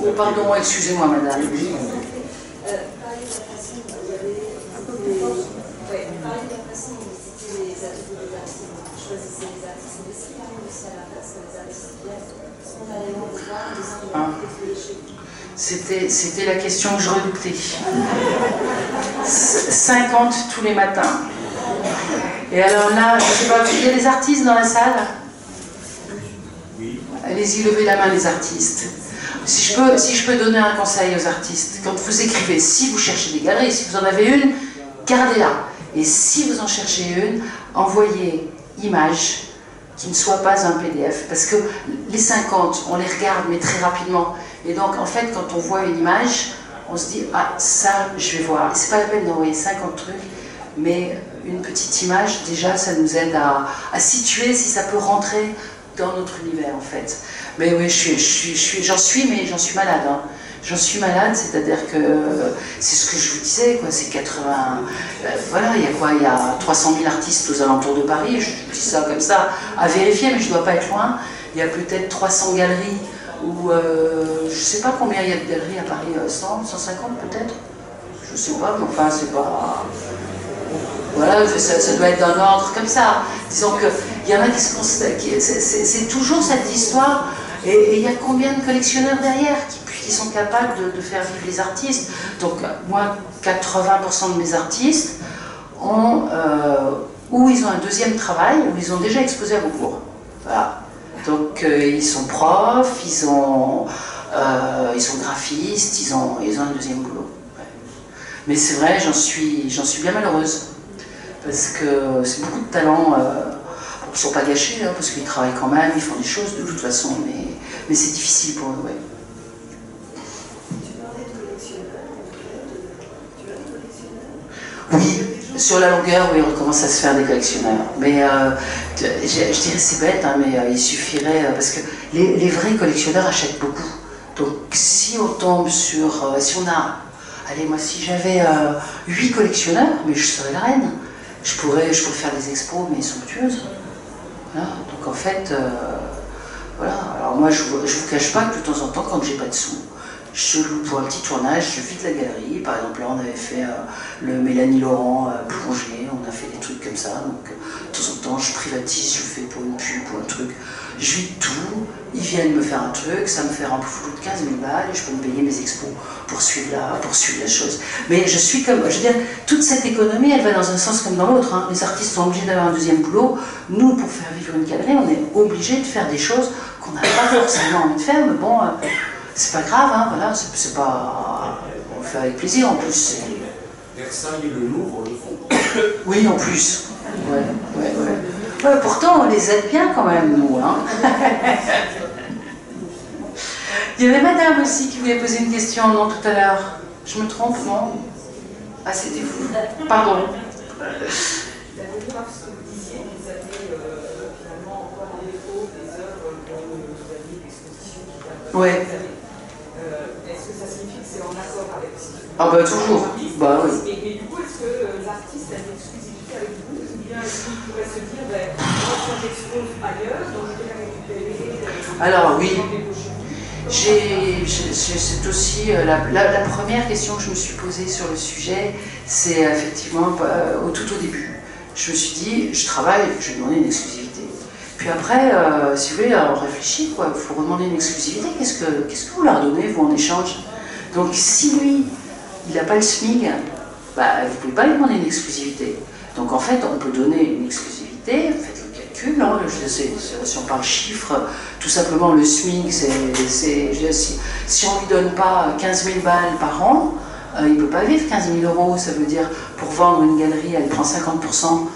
Oh, pardon, excusez-moi, madame. Oui. Euh, parler de la façon, il y avait un peu plus fort. Ouais, parler de la façon dont c'était les ateliers des artistes, vous choisissez les artistes, mais est-ce qu'il arrive aussi à la place que les artistes viennent spontanément vous c'était la question que je redoutais. 50 tous les matins. Et alors là, je sais pas, il y a des artistes dans la salle? Allez-y, levez la main les artistes. Si je, peux, si je peux donner un conseil aux artistes, quand vous écrivez, si vous cherchez des galeries, si vous en avez une, gardez-la. Et si vous en cherchez une, envoyez image qui ne soit pas un PDF. Parce que les 50, on les regarde, mais très rapidement. Et donc, en fait, quand on voit une image, on se dit, ah, ça, je vais voir. C'est pas la peine d'envoyer 50 trucs, mais une petite image, déjà, ça nous aide à, à situer si ça peut rentrer dans notre univers, en fait. Mais oui, j'en suis, mais j'en suis malade. Hein. J'en suis malade, c'est-à-dire que c'est ce que je vous disais, quoi, c'est 80. Euh, voilà, il y a quoi Il y a 300 000 artistes aux alentours de Paris, je dis ça comme ça, à vérifier, mais je ne dois pas être loin. Il y a peut-être 300 galeries, ou euh, je ne sais pas combien il y a de galeries à Paris, 100, euh, 150 peut-être Je ne sais pas, mais enfin, c'est pas. Voilà, ça, doit être d'un ordre comme ça. Disons qu'il y en a qui se C'est toujours cette histoire. Et il y a combien de collectionneurs derrière qui sont capables de, faire vivre les artistes. Donc moi, 80% de mes artistes ont, euh, ou ils ont un deuxième travail, ou ils ont déjà exposé à cours. Voilà. Donc euh, ils sont profs, ils, ont, euh, ils sont graphistes, ils ont, ils ont un deuxième boulot. Mais c'est vrai, j'en suis, suis bien malheureuse. Parce que c'est beaucoup de talents ils ne sont pas gâchés, hein, parce qu'ils travaillent quand même, ils font des choses de toute façon, mais, mais c'est difficile pour eux. Oui, sur la longueur, oui, on commence à se faire des collectionneurs. Mais euh, je, dirais c'est bête, hein, mais euh, il suffirait, euh, parce que les, vrais collectionneurs achètent beaucoup. Donc si on tombe sur, si on a, allez moi si j'avais 8 collectionneurs, mais je serais la reine. Je pourrais, je pourrais faire des expos, mais somptueuses. Voilà. Donc en fait, voilà. Alors moi je ne vous cache pas que de temps en temps, quand j'ai pas de sous, je loue pour un petit tournage, je vide la galerie. Par exemple, là, on avait fait euh, le Mélanie Laurent euh, on a fait des trucs comme ça. Donc, euh, de temps en temps, je privatise, je fais pour une pub, pour un truc. Je vide tout, ils viennent me faire un truc, ça me fait un flou de 15 000 balles et je peux me payer mes expos pour la, pour la chose. Mais je suis comme, je veux dire, toute cette économie, elle va dans un sens comme dans l'autre. Hein. Les artistes sont obligés d'avoir un deuxième boulot. Nous, pour faire vivre une galerie, on est obligés de faire des choses qu'on n'a pas forcément envie de faire, mais bon c'est pas grave, hein, voilà, c'est pas. On le fait avec plaisir en plus. Versailles et le Louvre le font. oui, en plus. Ouais, ouais, ouais. ouais, pourtant, on les aide bien quand même, nous. Hein. Il y avait madame aussi qui voulait poser une question, non, tout à l'heure. Je me trompe, non? Ah, c'était vous. Pardon. Ouais. Ah bah toujours. Bah oui. Et, du coup, est-ce que euh, l'artiste a une exclusivité avec vous Ou bien est-ce qu'il pourrait se dire, ben, moi j'expose ailleurs, donc je vais la récupérer euh, Alors oui. C'est aussi euh, la, la, première question que je me suis posée sur le sujet, c'est effectivement au, tout au début. Je me suis dit, je travaille, je vais demander une exclusivité. Puis après, si vous voulez, on réfléchit. Il faut demander une exclusivité. Qu'est-ce que, vous leur donnez, vous, en échange? Donc si lui, il n'a pas le SMIG, bah, vous ne pouvez pas lui demander une exclusivité. Donc en fait, on peut donner une exclusivité, faites le calcul, hein, je sais, si on parle chiffres, tout simplement le SMIC, c'est, si, on ne lui donne pas 15 000 balles par an, euh, il ne peut pas vivre 15 000 euros, ça veut dire pour vendre une galerie, elle prend 50%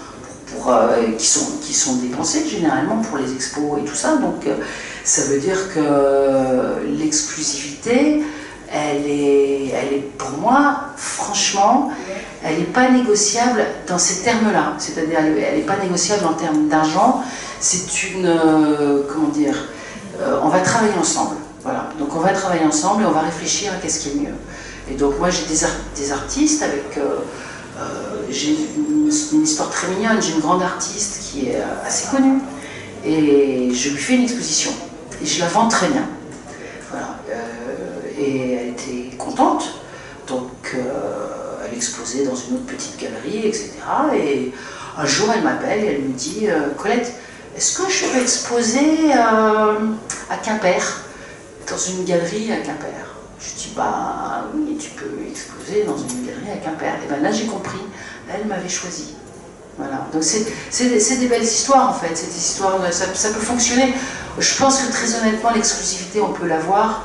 euh, qui, sont, qui sont dépensés généralement pour les expos et tout ça. Donc euh, ça veut dire que l'exclusivité, elle est, elle est pour moi, franchement, elle n'est pas négociable dans ces termes-là. C'est-à-dire, elle n'est pas négociable en termes d'argent. C'est une, euh, comment dire, on va travailler ensemble. Voilà. Donc on va travailler ensemble et on va réfléchir à qu'est-ce qui est mieux. Et donc moi j'ai des, des, artistes avec, j'ai une, histoire très mignonne. J'ai une grande artiste qui est assez connue et je lui fais une exposition et je la vends très bien et elle était contente. Donc euh, elle exposait dans une autre petite galerie, etc. Et un jour elle m'appelle et elle me dit euh, Colette, est-ce que je peux exposer euh, à Quimper, dans une galerie à Quimper Je dis bah oui, tu peux exposer dans une galerie à Quimper. Et bien là j'ai compris, elle m'avait choisi. Voilà. Donc c'est des, belles histoires en fait, cette histoire, ça, ça, peut fonctionner. Je pense que très honnêtement l'exclusivité on peut l'avoir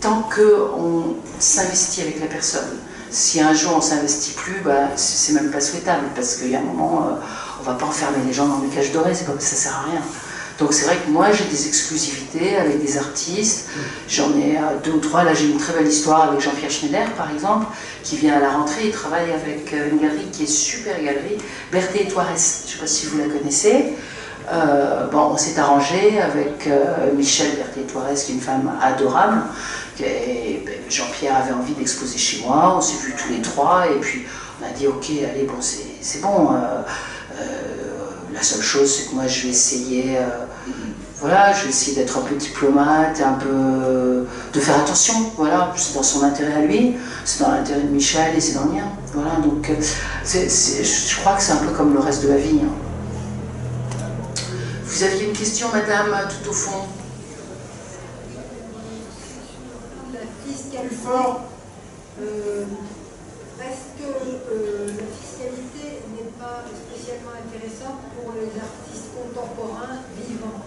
tant qu'on s'investit avec la personne. Si un jour on s'investit plus, bah, c'est même pas souhaitable, parce qu'il y a un moment, euh, on va pas enfermer les gens dans des cages dorées, ça sert à rien. Donc c'est vrai que moi j'ai des exclusivités avec des artistes. J'en ai euh, deux ou trois. Là j'ai une très belle histoire avec Jean-Pierre Schneider par exemple, qui vient à la rentrée. Il travaille avec euh, une galerie qui est super galerie, Berthe Toires. Je ne sais pas si vous la connaissez. Euh, bon, on s'est arrangé avec Michel Berthe Toires, qui est une femme adorable. Ben, Jean-Pierre avait envie d'exposer chez moi. On s'est vus tous les trois et puis on a dit ok, allez, bon, c'est bon. La seule chose, c'est que moi, je vais essayer, euh, voilà, je vais essayer d'être un peu diplomate, un peu de faire attention, voilà, c'est dans son intérêt à lui, c'est dans l'intérêt de Michel et c'est dans le mien, voilà. Donc, euh, je crois que c'est un peu comme le reste de la vie. Hein. Vous aviez une question, Madame, tout au fond? La fiscalité. Euh, est-ce que la fiscalité n'est pas spécialement intéressante pour les artistes contemporains vivants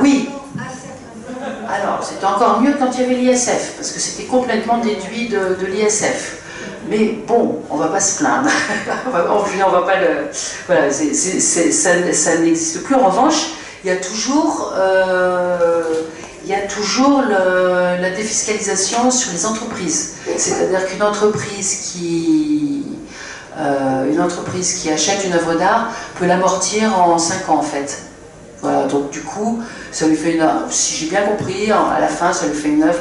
Oui. Alors, c'était encore mieux quand il y avait l'ISF, parce que c'était complètement déduit de, l'ISF. Mais bon, on va pas se plaindre. on, va, va pas le. Voilà, ça, n'existe plus. En revanche, il y a toujours, euh, il y a toujours la défiscalisation sur les entreprises. C'est-à-dire qu'une entreprise qui, euh, une entreprise qui achète une œuvre d'art peut l'amortir en 5 ans en fait. Voilà, donc du coup, ça lui fait une si j'ai bien compris, à la fin, ça lui fait une œuvre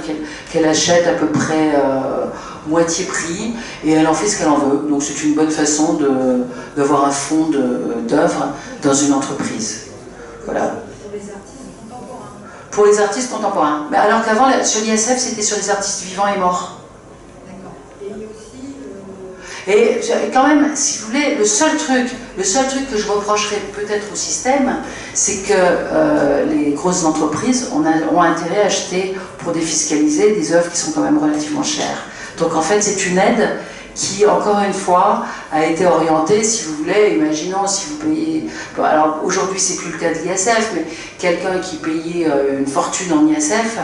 qu'elle achète à peu près euh, moitié prix et elle en fait ce qu'elle en veut. Donc c'est une bonne façon d'avoir un fonds d'œuvres dans une entreprise. Voilà. Pour les artistes contemporains. Pour les artistes contemporains. Mais alors qu'avant, sur l'ISF, c'était sur les artistes vivants et morts. Et quand même, si vous voulez, le seul truc, que je reprocherais peut-être au système, c'est que euh, les grosses entreprises ont, ont, intérêt à acheter pour défiscaliser des œuvres qui sont quand même relativement chères. Donc en fait, c'est une aide qui, encore une fois, a été orientée, si vous voulez, imaginons si vous payez, alors aujourd'hui c'est plus le cas de l'ISF, mais quelqu'un qui payait euh, une fortune en ISF,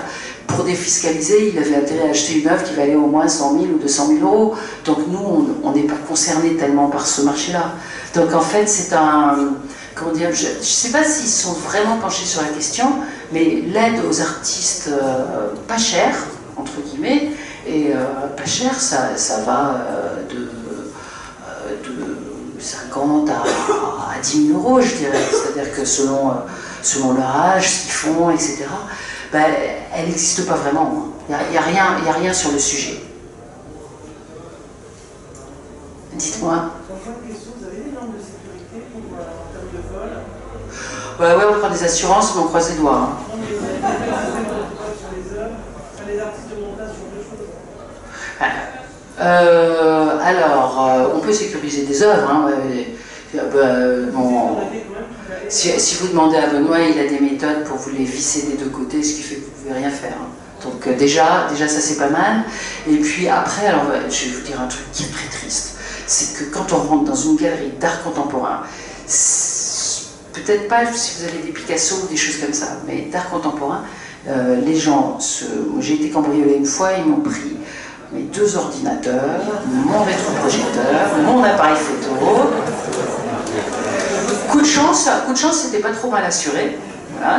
pour défiscaliser, il avait intérêt à acheter une œuvre qui valait au moins 100 000 ou 200 000 euros. Donc nous, on n'est pas concernés tellement par ce marché-là. Donc en fait, c'est un... Comment dire Je ne sais pas s'ils sont vraiment penchés sur la question, mais l'aide aux artistes euh, pas cher, entre guillemets, et euh, pas cher, ça, va euh, de, de 50 à, à, 10 000 euros, je dirais. C'est-à-dire que selon, selon leur âge, ce qu'ils font, etc. Ben, elle n'existe pas vraiment. Il n'y a, a, rien, a rien sur le sujet. Dites-moi. Vous avez des normes de sécurité pour, euh, en termes de vol? Ouais, ouais, on prend des assurances, mais on croise les doigts. Hein. Euh, alors, euh, on peut sécuriser des œuvres. Hein, ouais, euh, bon, si, vous demandez à Benoît, il a des méthodes pour vous les visser des deux côtés, ce qui fait que vous ne pouvez rien faire. Hein. Donc euh, déjà, ça c'est pas mal. Et puis après, alors je vais vous dire un truc qui est très triste, c'est que quand on rentre dans une galerie d'art contemporain, peut-être pas si vous avez des Picasso ou des choses comme ça, mais d'art contemporain, euh, les gens, j'ai été cambriolé une fois, ils m'ont pris mes deux ordinateurs, mon rétroprojecteur, mon appareil photo, de chance, coup de chance, c'était pas trop mal assuré.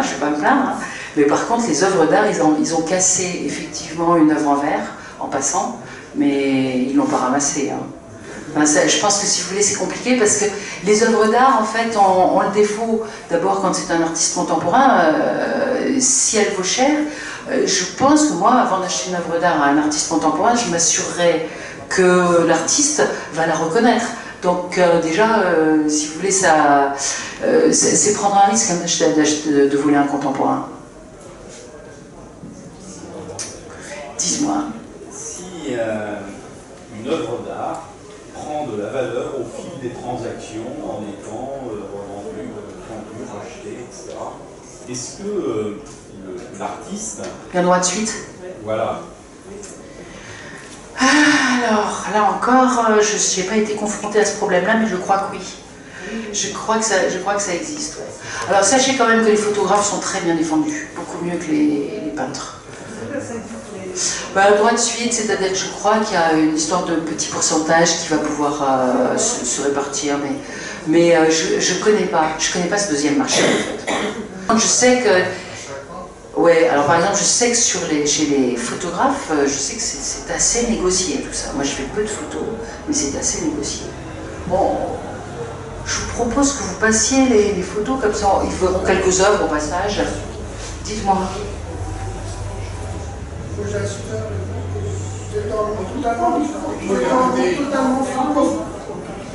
Je vais pas me plaindre. Hein. Mais par contre, les œuvres d'art, ils ont, cassé effectivement une œuvre en verre en passant, mais ils l'ont pas ramassé. Hein. je pense que si vous voulez, c'est compliqué parce que les œuvres d'art, en fait, ont, le défaut, d'abord quand c'est un artiste contemporain, euh, si elle vaut cher, euh, je pense que moi, avant d'acheter une œuvre d'art à un artiste contemporain, je m'assurerais que l'artiste va la reconnaître. Donc euh, déjà, euh, si vous voulez, ça, euh, c'est prendre un risque hein, de, de, voler un contemporain. Dis-moi. Si une œuvre d'art prend de la valeur au fil des transactions en étant revendue, vendue, rachetée, etc., est-ce que l'artiste... Un droit de suite Voilà. Ah, alors, là encore, euh, je n'ai pas été confrontée à ce problème-là, mais je crois que oui. Je crois que ça, je crois que ça existe. Alors, sachez quand même que les photographes sont très bien défendus, beaucoup mieux que les, peintres. Bah, droit de suite, c'est-à-dire que je crois qu'il y a une histoire de petit pourcentage qui va pouvoir euh, se, répartir, mais, mais euh, je ne connais pas, connais pas ce deuxième marché en fait. Je sais que Ouais, alors par exemple, je sais que sur les, chez les photographes, euh, je sais que c'est assez négocié tout ça. Moi, je fais peu de photos, mais c'est assez négocié. Bon, je vous propose que vous passiez les, photos comme ça. Ils feront quelques œuvres au passage. Dites-moi.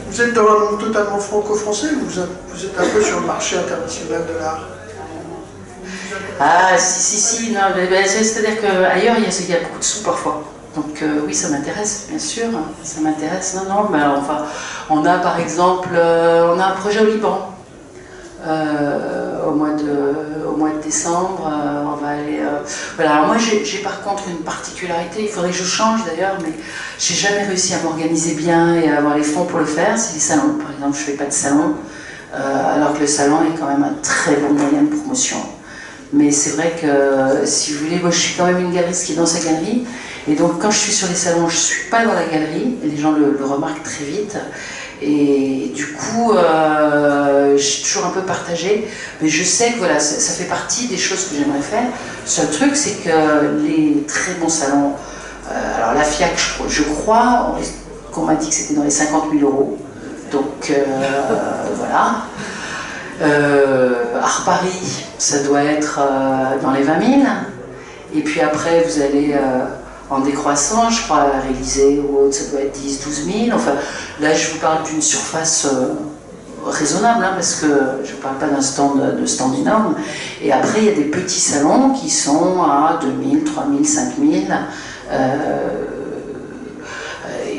Vous êtes dans un monde totalement franco-français ou vous êtes un peu sur le marché international de l'art ah, si, si, si, non, c'est-à-dire qu'ailleurs, il, y, a beaucoup de sous parfois. Donc euh, oui, ça m'intéresse, bien sûr, hein, ça m'intéresse. Non, non, mais enfin, on a par exemple, euh, on a un projet au Liban. Euh, au, mois de, décembre, on va voilà, moi j'ai par contre une particularité, il faudrait que je change d'ailleurs, mais j'ai jamais réussi à m'organiser bien et à avoir les fonds pour le faire, c'est les salons. Par exemple, je fais pas de salon, alors que le salon est quand même un très bon moyen de promotion. Mais c'est vrai que, si vous voulez, moi je suis quand même une galeriste qui est dans sa galerie. Et donc quand je suis sur les salons, je ne suis pas dans la galerie. les gens le, remarquent très vite. Et du coup, euh, je suis toujours un peu partagée. Mais je sais que voilà, ça, fait partie des choses que j'aimerais faire. Seul truc, c'est que les très bons salons, euh, alors la FIAC, je, crois qu'on m'a dit que c'était dans les 50 000 euros. Donc euh, voilà. Euh, Art Paris, ça doit être euh, dans les 20 000. Et puis après, vous allez euh, en décroissant, je crois, à réaliser ou autre, ça doit être 10, 12 000. Enfin, là, je vous parle d'une surface raisonnable, hein, parce que je ne parle pas d'un stand, de stand énorme. Et après, il y a des petits salons qui sont à 2 000, 3 000, 5 000.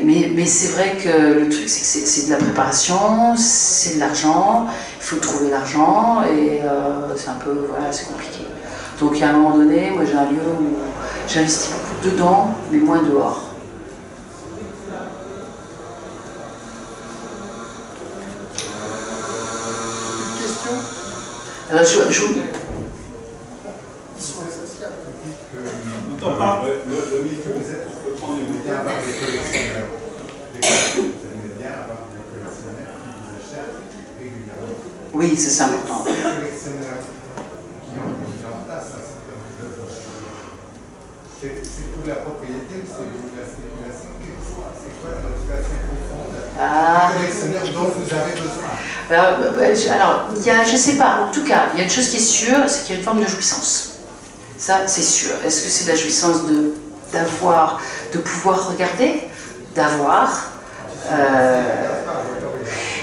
Mais, c'est vrai que le truc, c'est que c'est de la préparation, c'est de l'argent, il faut trouver l'argent et euh, c'est un peu, voilà, c'est compliqué. Donc à un moment donné, moi j'ai un lieu où j'investis beaucoup dedans, mais moins dehors. Une question? Alors je, je... pas. Le, le, que vous bien avoir des collectionneurs. Vous aimez bien avoir des collectionneurs qui vous achètent oui, c'est ça important. C'est pour la propriété ou c'est pour la spéculation C'est quoi la motivation profonde ah. dont vous avez besoin alors, alors, il y a, je ne sais pas, en tout cas, il y a une chose qui est sûre, c'est qu'il y a une forme de jouissance. Ça, c'est sûr. Est-ce que c'est la jouissance de d'avoir, de pouvoir regarder, d'avoir euh,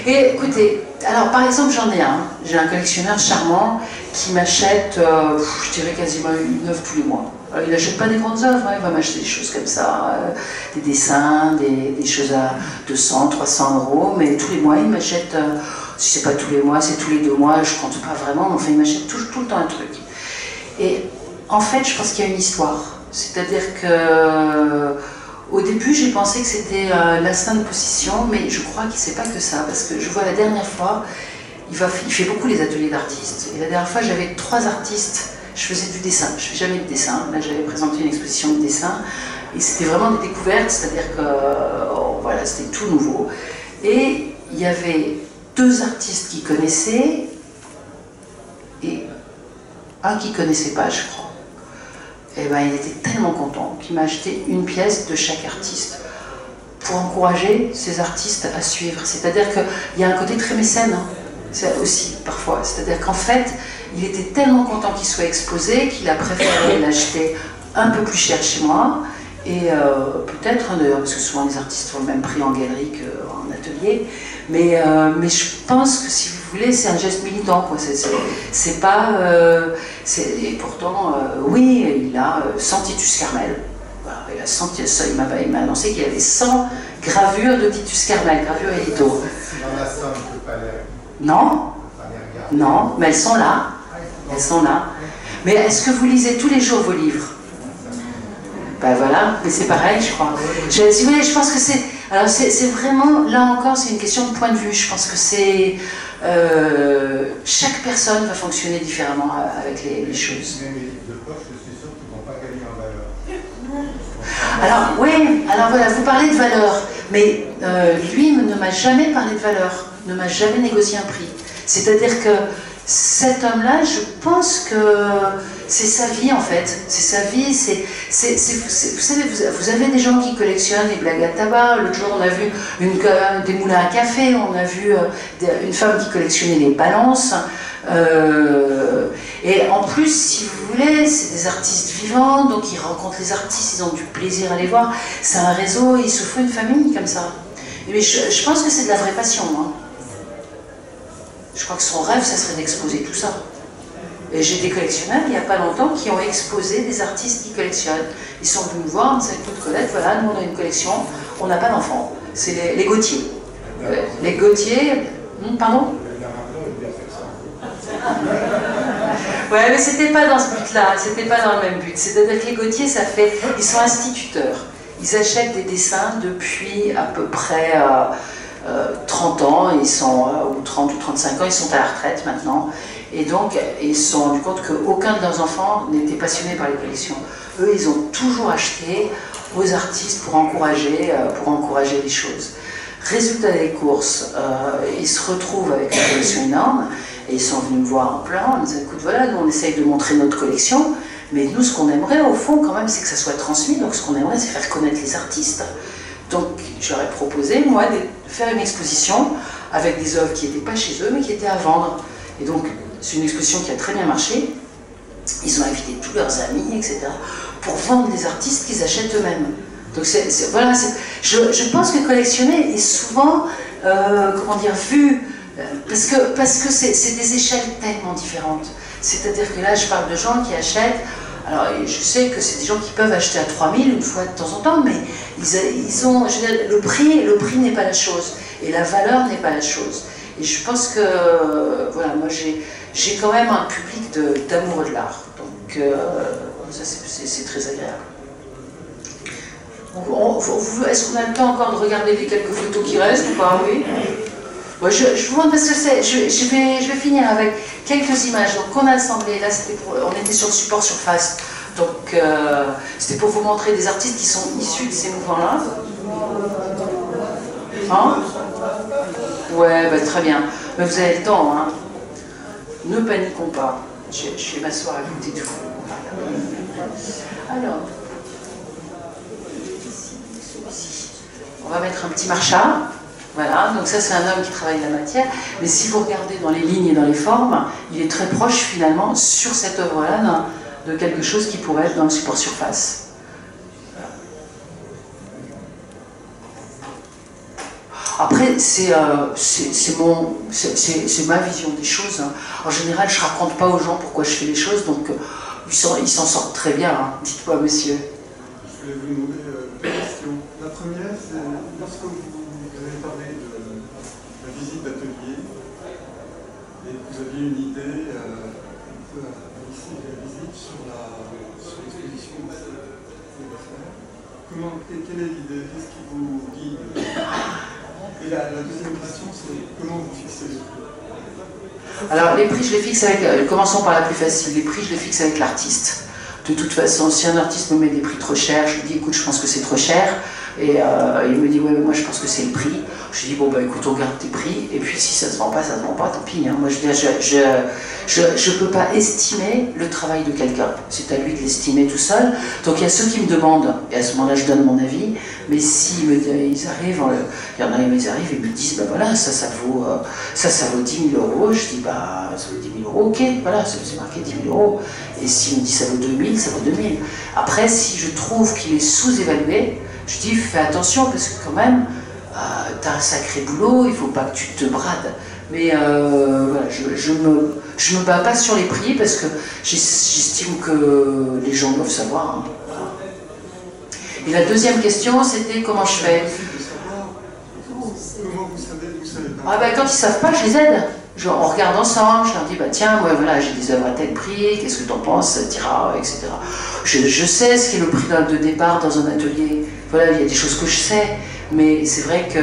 Et écoutez, alors, par exemple, j'en ai un. J'ai un collectionneur charmant qui m'achète, euh, je dirais quasiment une œuvre tous les mois. Euh, il n'achète pas des grandes œuvres, hein, il va m'acheter des choses comme ça, des dessins, des, choses à 200, 300 euros, mais tous les mois, il m'achète, si c'est pas tous les mois, c'est tous les deux mois, je compte pas vraiment, mais enfin, il m'achète tout le temps un truc. Et en fait, je pense qu'il y a une histoire. C'est-à-dire que au début, j'ai pensé que c'était euh, l'instinct de position, mais je crois que c'est pas que ça, parce que je vois la dernière fois, il, fait beaucoup les ateliers d'artistes. Et la dernière fois, j'avais trois artistes, je faisais du dessin, je fais jamais de dessin. Là, j'avais présenté une exposition de dessin, et c'était vraiment des découvertes, c'est-à-dire que oh, voilà, c'était tout nouveau. Et il y avait deux artistes qui connaissaient, et un qui connaissait pas, je crois et eh ben, il était tellement content qu'il m'a acheté une pièce de chaque artiste pour encourager ces artistes à suivre. C'est-à-dire qu'il y a un côté très mécène hein, aussi parfois. C'est-à-dire qu'en fait, il était tellement content qu'il soit exposé qu'il a préféré l'acheter un peu plus cher chez moi. Et euh, peut-être, hein, parce que souvent les artistes font le même prix en galerie qu'en atelier, mais, euh, mais je pense que si vous voulez, c'est un geste militant. C'est pas. Euh, et pourtant, euh, oui, il a 100 euh, Titus Carmel. il, a 100, il m'a annoncé qu'il y avait 100 gravures de Titus Carmel, gravures édito. Non Non, mais elles sont là. Elles sont là. Mais est-ce que vous lisez tous les jours vos livres? Ben voilà, mais c'est pareil, je crois. Je, si vous voulez, je pense que c'est. Alors c'est vraiment, là encore, c'est une question de point de vue. Je pense que c'est. Euh, chaque personne va fonctionner différemment avec les, choses. Alors, oui, alors voilà, vous parlez de valeur, mais euh, lui ne m'a jamais parlé de valeur, ne m'a jamais négocié un prix. C'est-à-dire que cet homme-là, je pense que c'est sa vie en fait. C'est sa vie. C'est, vous savez, vous, avez des gens qui collectionnent les blagues à tabac. L'autre jour, on a vu une, des moulins à café. On a vu euh, une femme qui collectionnait les balances. Euh, et en plus, si vous voulez, c'est des artistes vivants, donc ils rencontrent les artistes, ils ont du plaisir à les voir. C'est un réseau, il se faut une famille comme ça. Mais je, je pense que c'est de la vraie passion. hein. Je crois que son rêve, ça serait d'exposer tout ça. Et j'ai des collectionneurs, il n'y a pas longtemps, qui ont exposé des artistes qui collectionnent. Ils sont venus me voir, me disaient, écoute Colette, voilà, nous on a une collection, on n'a pas d'enfants. C'est les, les Gautier. Euh, les Gautier, Hmm, pardon Ouais, mais c'était pas dans ce but-là, c'était pas dans le même but. C'est-à-dire que les Gautier, ça fait, ils sont instituteurs. Ils achètent des dessins depuis à peu près euh, 30 ans, ils sont, euh, ou 30 ou 35 ans, ils sont à la retraite maintenant. Et donc, ils se sont rendus compte qu'aucun de leurs enfants n'était passionné par les collections. Eux, ils ont toujours acheté aux artistes pour encourager, euh, pour encourager les choses. Résultat des courses, euh, ils se retrouvent avec une collection énorme et ils sont venus me voir en pleurant. Ils me disaient, écoute, voilà, nous on essaye de montrer notre collection, mais nous ce qu'on aimerait au fond quand même, c'est que ça soit transmis. Donc ce qu'on aimerait, c'est faire connaître les artistes. Donc ai proposé, moi, de faire une exposition avec des œuvres qui n'étaient pas chez eux, mais qui étaient à vendre. Et donc c'est une exposition qui a très bien marché. Ils ont invité tous leurs amis, etc., pour vendre les artistes qu'ils achètent eux-mêmes. Donc voilà, je, pense que collectionner est souvent, euh, comment dire, vu, euh, parce que c'est des échelles tellement différentes. C'est-à-dire que là, je parle de gens qui achètent. Alors, je sais que c'est des gens qui peuvent acheter à 3000 une fois de temps en temps, mais ils, ont, le prix, le prix n'est pas la chose, et la valeur n'est pas la chose. Et je pense que, euh, voilà, moi j'ai, quand même un public d'amoureux de l'art. Donc, euh, ça c'est, très agréable. Est-ce qu'on a le temps encore de regarder les quelques photos qui restent ou pas? Oui. Je, vous montre parce que c'est, je, vais, finir avec quelques images qu'on a assemblées. Là, on était sur le support surface. Donc, euh, c'était pour vous montrer des artistes qui sont issus de ces mouvements-là. Hein Ouais, bah, très bien. Mais vous avez le temps, hein. Ne paniquons pas. Je, vais m'asseoir à côté de vous. Alors, on va mettre un petit marchand. Voilà, donc ça c'est un homme qui travaille la matière, mais si vous regardez dans les lignes et dans les formes, il est très proche finalement sur cette œuvre-là de quelque chose qui pourrait être dans le support surface. Après, c'est euh, ma vision des choses. hein. En général, je raconte pas aux gens pourquoi je fais les choses, donc euh, ils s'en sortent très bien. hein. Dites-moi, monsieur euh, deux questions. La première, c'est lorsque vous avez parlé de la visite d'atelier et que vous aviez une idée euh, un peu l'issue de la visite sur l'exposition que vous comment, que- quelle est l'idée? Qu'est-ce qui vous guide Et la, la deuxième question, c'est comment vous fixez les prix? Alors, les prix, je les fixe avec. euh, commençons par la plus facile. Les prix, je les fixe avec l'artiste. De toute façon, si un artiste me met des prix trop chers, je lui dis écoute, je pense que c'est trop cher. Et euh, il me dit ouais, mais moi je pense que c'est le prix. Je lui dis bon, bah écoute, on garde tes prix. Et puis si ça se vend pas, ça se vend pas, tant pis. hein. Moi je dis je, je, je, peux pas estimer le travail de quelqu'un. C'est à lui de l'estimer tout seul. Donc il y a ceux qui me demandent, et à ce moment-là je donne mon avis. Mais s'ils me ils arrivent, euh, il y en a, ils arrivent et me disent bah voilà, ça, ça vaut, euh, ça, ça vaut 10 000 euros. Je dis bah ça vaut 10 000 euros, ok, voilà, c'est marqué 10 000 euros. Et s'il me dit ça vaut 2000, ça vaut 2000. Après, si je trouve qu'il est sous-évalué, je dis fais attention parce que quand même, euh, t'as un sacré boulot, il faut pas que tu te brades. Mais euh, voilà, je, je me, je me bats pas sur les prix parce que j'es- j'estime que les gens doivent savoir. hein. Voilà. Et la deuxième question, c'était comment je fais? Comment vous savez, vous savez pas? Ah ben, quand ils savent pas, je les aide. On regarde ensemble, je leur dis, bah tiens, voilà, j'ai des œuvres à tel prix, qu'est-ce que t'en penses, t'ira, etc. Je, je sais ce qu'est le prix de départ dans un atelier. Voilà, il y a des choses que je sais, mais c'est vrai que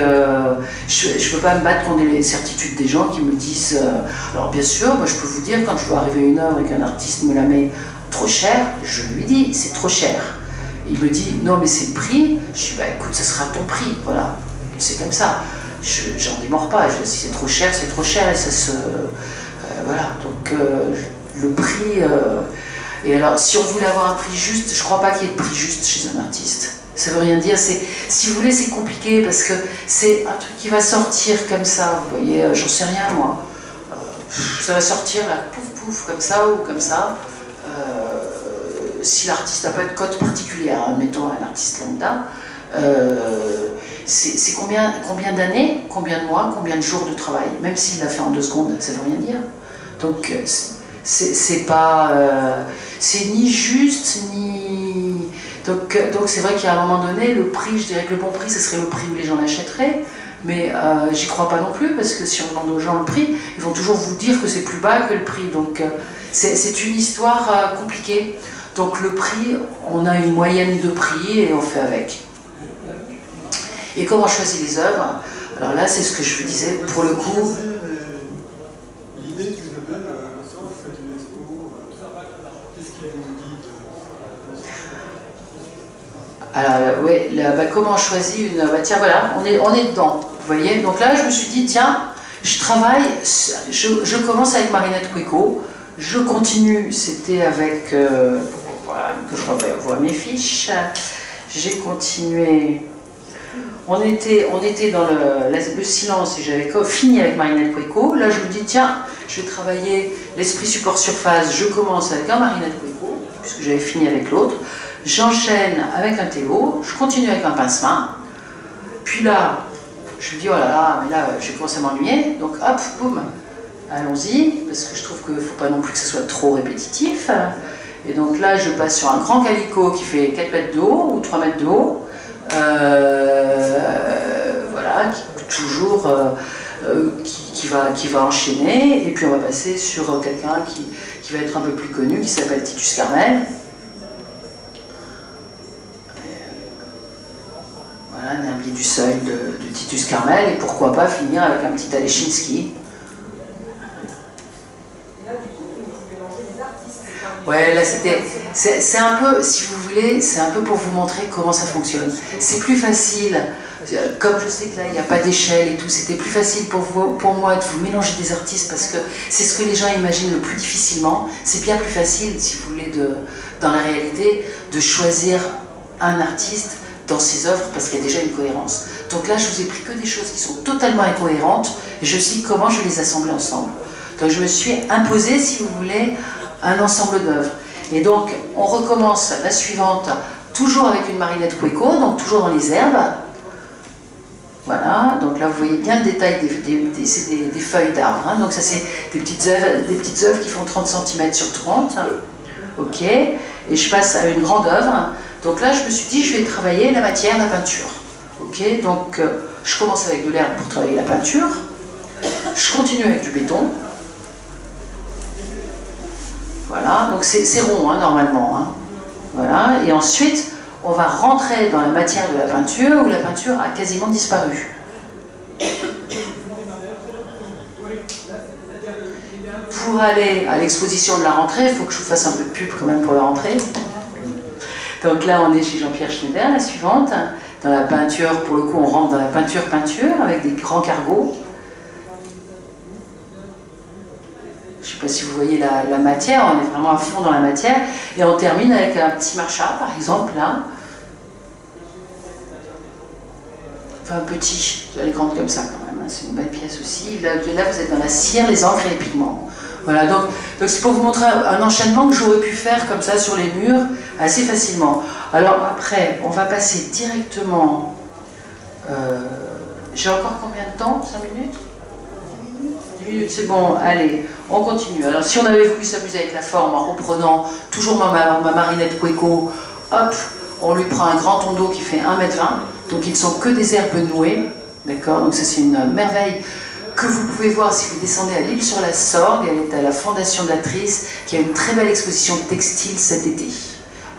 je ne peux pas me battre contre les certitudes des gens qui me disent. euh, alors bien sûr, moi je peux vous dire, quand je vois arriver une œuvre et qu'un artiste me la met trop cher, je lui dis, c'est trop cher. Il me dit, non mais c'est le prix. Je dis, bah écoute, ça sera ton prix, voilà. C'est comme ça. Je- J'en démords pas. Si c'est trop cher, c'est trop cher ça se. euh, voilà, donc le prix. et alors, si on voulait avoir un prix juste, je crois pas qu'il y ait de prix juste chez un artiste. Ça veut rien dire. C'est, si vous voulez, c'est compliqué parce que c'est un truc qui va sortir comme ça. Vous voyez, j'en sais rien moi. ça va sortir là, pouf pouf, comme ça ou comme ça. si l'artiste n'a pas de cote particulière, admettons un artiste lambda, c'est combien, d'années, combien de mois, combien de jours de travail, même s'il l'a fait en deux secondes, ça veut rien dire. Donc c'est pas, euh, c'est ni juste ni. Donc c'est vrai qu'à un moment donné, le prix, je dirais que le bon prix, ce serait le prix où les gens l'achèteraient. Mais euh, j'y crois pas non plus, parce que si on demande aux gens le prix, ils vont toujours vous dire que c'est plus bas que le prix. Donc euh, c'est une histoire compliquée. Donc le prix, on a une moyenne de prix et on fait avec. Et comment on choisit les œuvres Alors là, c'est ce que je vous disais, pour le coup. L'idée vous avez, quand vous faites une expo, qu'est-ce qui vous dit Alors, oui, bah, comment on choisit une. Bah, tiens, voilà, on est, on est dedans. Vous voyez Donc là, je me suis dit, tiens, je travaille, je, commence avec Marinette Quico, je continue, c'était avec. Euh, voilà, que je revois mes fiches. J'ai continué on était, dans le, silence et j'avais fini avec Marinette Cueco. Là, je me dis, tiens, je vais travailler l'esprit support surface. Je commence avec un Marinette Cueco, puisque j'avais fini avec l'autre. J'enchaîne avec un Théo. Je continue avec un pince-main. Puis là, je me dis, oh là là, mais là, j'ai commencé à m'ennuyer. Donc, hop, boum, allons-y, parce que je trouve qu'il ne faut pas non plus que ce soit trop répétitif. Et donc là, je passe sur un grand calico qui fait 4 mètres de haut ou 3 mètres de haut. Euh, voilà, toujours euh, euh, qui, va, qui va enchaîner, et puis on va passer sur quelqu'un qui, va être un peu plus connu, qui s'appelle Titus Carmel. Voilà, un herbier du seuil de, Titus Carmel, et pourquoi pas finir avec un petit Alechinsky. Ouais, là c'était. C'est un peu, si vous voulez, c'est un peu pour vous montrer comment ça fonctionne. C'est plus facile, comme je sais que là il n'y a pas d'échelle et tout, c'était plus facile pour, vous, pour moi de vous mélanger des artistes parce que c'est ce que les gens imaginent le plus difficilement. C'est bien plus facile, si vous voulez, dans la réalité, de choisir un artiste dans ses œuvres parce qu'il y a déjà une cohérence. Donc là, je vous ai pris que des choses qui sont totalement incohérentes je sais comment je les assembler ensemble. Donc je me suis imposé, si vous voulez, un ensemble d'œuvres. Et donc, on recommence la suivante, toujours avec une marinette Cueco, donc toujours dans les herbes. Voilà, donc là vous voyez bien le détail des, des, feuilles d'arbres. Hein. Donc ça c'est des petites œuvres, des petites œuvres qui font 30 cm sur 30. Ok, et je passe à une grande œuvre. Donc là je me suis dit je vais travailler la matière, la peinture. Ok, donc euh, je commence avec de l'herbe pour travailler la peinture. Je continue avec du béton. Voilà, donc c'est rond hein, normalement. Hein. Voilà, et ensuite on va rentrer dans la matière de la peinture où la peinture a quasiment disparu. Pour aller à l'exposition de la rentrée, il faut que je vous fasse un peu de pub quand même pour la rentrée. Donc là, on est chez Jean-Pierre Schneider, la suivante. Dans la peinture, pour le coup, on rentre dans la peinture-peinture avec des grands cargos. Ne sais pas si vous voyez la, matière, on est vraiment à fond dans la matière. Et on termine avec un petit marcha, par exemple, là. Enfin, petit, vous allez prendre comme ça quand même, hein. c'est une belle pièce aussi. Là, vous êtes dans la cire, les encres et les pigments. Voilà, donc c'est pour vous montrer un enchaînement que j'aurais pu faire comme ça sur les murs assez facilement. Alors après, on va passer directement. Euh, j'ai encore combien de temps? 5 minutes? C'est bon, allez, on continue. Alors si on avait voulu s'amuser avec la forme en reprenant toujours ma, ma marinette Cueco, hop, on lui prend un grand tondo qui fait 1m20, donc ils ne sont que des herbes nouées, d'accord? Donc ça c'est une merveille que vous pouvez voir si vous descendez à l'île sur la Sorgue, elle est à la Fondation de qui a une très belle exposition textile cet été,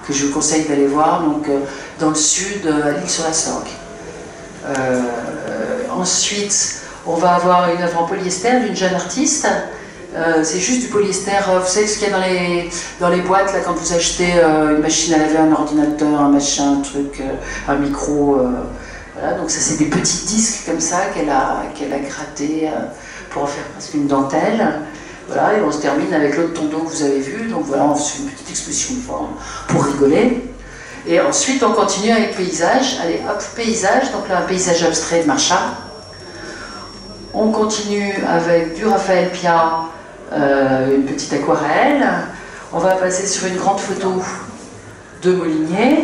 que je vous conseille d'aller voir, donc euh, dans le sud, euh, à l'île sur la Sorgue. Euh, ensuite, on va avoir une œuvre en polyester d'une jeune artiste. Euh, c'est juste du polyester, euh, vous savez ce qu'il y a dans les, dans les boîtes là, quand vous achetez euh, une machine à laver, un ordinateur, un machin, un truc, un micro. voilà, donc ça c'est des petits disques comme ça qu'elle a, qu'elle a gratté pour en faire presque une dentelle. Voilà, et on se termine avec l'autre tondeau que vous avez vu. Donc voilà, on fait une petite exposition de pour rigoler. Et ensuite, on continue avec paysage. Allez, hop, paysage. Donc là, un paysage abstrait de Marchand. On continue avec du Raphaël Pia, euh, une petite aquarelle. On va passer sur une grande photo de Molinier.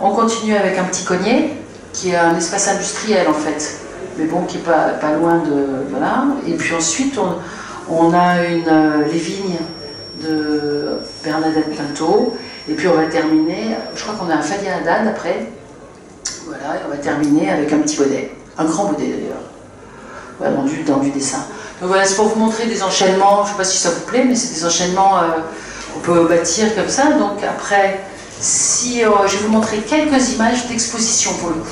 On continue avec un petit cognet, qui est un espace industriel en fait, mais bon, qui est pas, loin de. Voilà. Et puis ensuite, on, a euh, les vignes de Bernadette Pinto. Et puis on va terminer, je crois qu'on a un Fadi après. Voilà, et on va terminer avec un petit bonnet, un grand bonnet d'ailleurs, dans, du, dessin. Donc voilà, c'est pour vous montrer des enchaînements, je ne sais pas si ça vous plaît, mais c'est des enchaînements euh, qu'on peut bâtir comme ça. Donc après, si euh, je vais vous montrer quelques images d'exposition pour le coup.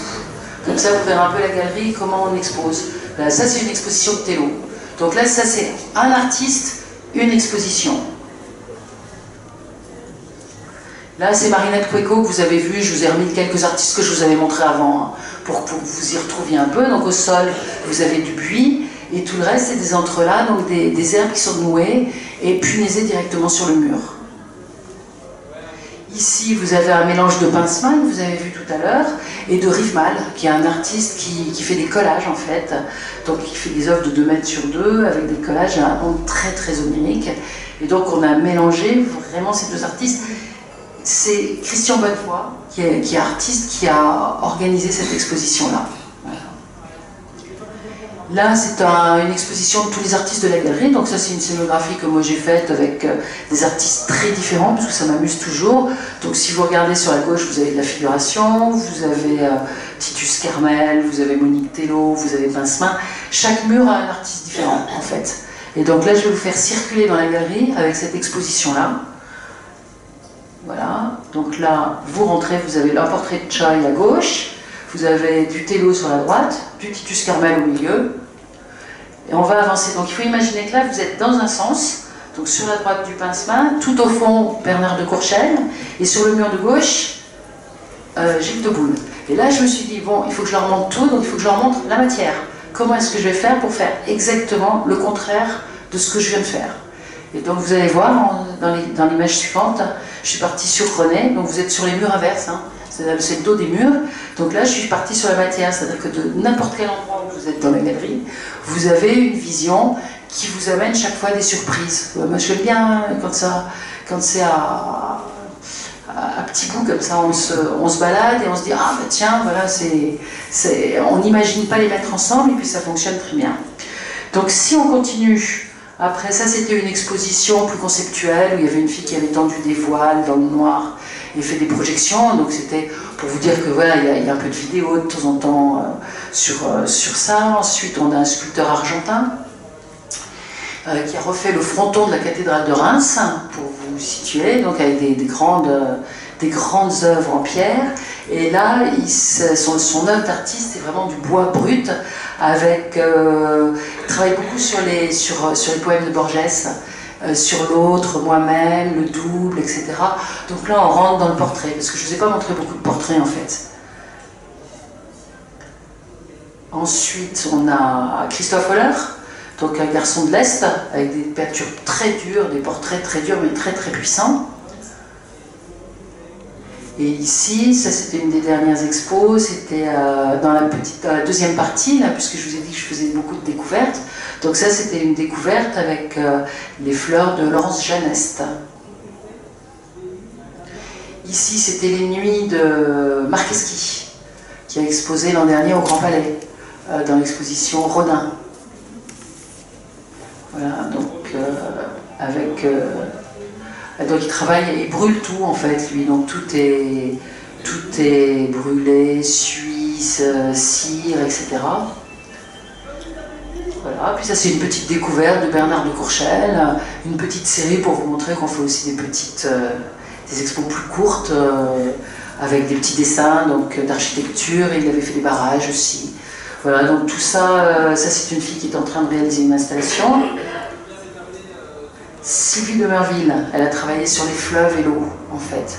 Comme ça, vous verrez un peu la galerie, comment on expose. Là, ça, c'est une exposition de Tello. Donc là, ça, c'est un artiste, une exposition. Là, c'est Marinette Cueco que vous avez vu. Je vous ai remis quelques artistes que je vous avais montrés avant hein, pour que vous y retrouviez un peu. Donc au sol, vous avez du buis. Et tout le reste, c'est des entrelacs, donc des, des, herbes qui sont nouées et punaisées directement sur le mur. Ici, vous avez un mélange de Pinceman, vous avez vu tout à l'heure, et de Rivemal, qui est un artiste qui, qui, fait des collages en fait. Donc, il fait des œuvres de 2 mètres sur 2 avec des collages à un très très onirique. Et donc, on a mélangé vraiment ces deux artistes c'est Christian Bonnefoy, qui est, artiste, qui a organisé cette exposition-là. Là, c'est un, une exposition de tous les artistes de la galerie. Donc ça, c'est une scénographie que moi j'ai faite avec euh, des artistes très différents, parce que ça m'amuse toujours. Donc si vous regardez sur la gauche, vous avez de la figuration, vous avez euh, Titus Carmel, vous avez Monique Tello, vous avez Pincemin. Chaque mur a un artiste différent, en fait. Et donc là, je vais vous faire circuler dans la galerie avec cette exposition-là. Voilà, donc là, vous rentrez, vous avez un portrait de Chai à gauche, vous avez du Tello sur la droite, du Titus Carmel au milieu, et on va avancer. Donc il faut imaginer que là, vous êtes dans un sens, donc sur la droite du pince-main, tout au fond, Bernard de Courchelles, et sur le mur de gauche, euh, Gilles de Boule. Et là, je me suis dit, bon, il faut que je leur montre tout, donc il faut que je leur montre la matière. Comment est-ce que je vais faire pour faire exactement le contraire de ce que je viens de faire? Et donc vous allez voir dans l'image suivante, je suis partie sur René, donc vous êtes sur les murs inverses, hein, c'est le dos des murs. Donc là, je suis partie sur la matière, c'est-à-dire que de n'importe quel endroit où vous êtes dans la galerie, vous avez une vision qui vous amène chaque fois des surprises. Moi, j'aime bien quand, quand c'est à, à, à, petit bout comme ça, on se, on se balade et on se dit ah bah tiens, voilà, c'est, on n'imagine pas les mettre ensemble et puis ça fonctionne très bien. Donc si on continue après ça, c'était une exposition plus conceptuelle où il y avait une fille qui avait tendu des voiles dans le noir et fait des projections. Donc c'était pour vous dire que voilà, il y, a, un peu de vidéo de temps en temps euh, sur, euh, sur ça. Ensuite, on a un sculpteur argentin euh, qui a refait le fronton de la cathédrale de Reims pour vous situer, donc avec des, des grandes des grandes œuvres en pierre. Et là, il, son, son œuvre d'artiste est vraiment du bois brut, avec, euh, il travaille beaucoup sur les, sur, sur les poèmes de Borges, euh, sur l'autre, moi-même, le double, etc. Donc là, on rentre dans le portrait, parce que je ne vous ai pas montré beaucoup de portraits en fait. Ensuite, on a Christophe Holler, donc un garçon de l'Est, avec des peintures très dures, des portraits très durs, mais très très puissants. Et ici, ça c'était une des dernières expos, c'était euh, dans dans la deuxième partie, là, puisque je vous ai dit que je faisais beaucoup de découvertes. Donc ça c'était une découverte avec euh, les fleurs de Laurence Janest. Ici c'était les nuits de Marqueschi, qui a exposé l'an dernier au Grand Palais, euh, dans l'exposition Rodin. Voilà, donc avec donc il travaille, il brûle tout en fait, lui. Donc tout est, tout est brûlé, suisse, cire, etc. Voilà. Puis ça c'est une petite découverte de Bernard de Courchelles, une petite série pour vous montrer qu'on fait aussi des petites, euh, des expos plus courtes euh, avec des petits dessins donc d'architecture. Il avait fait des barrages aussi. Voilà. Donc tout ça, euh, ça c'est une fille qui est en train de réaliser une installation. Sylvie de Merville, elle a travaillé sur les fleuves et l'eau, en fait.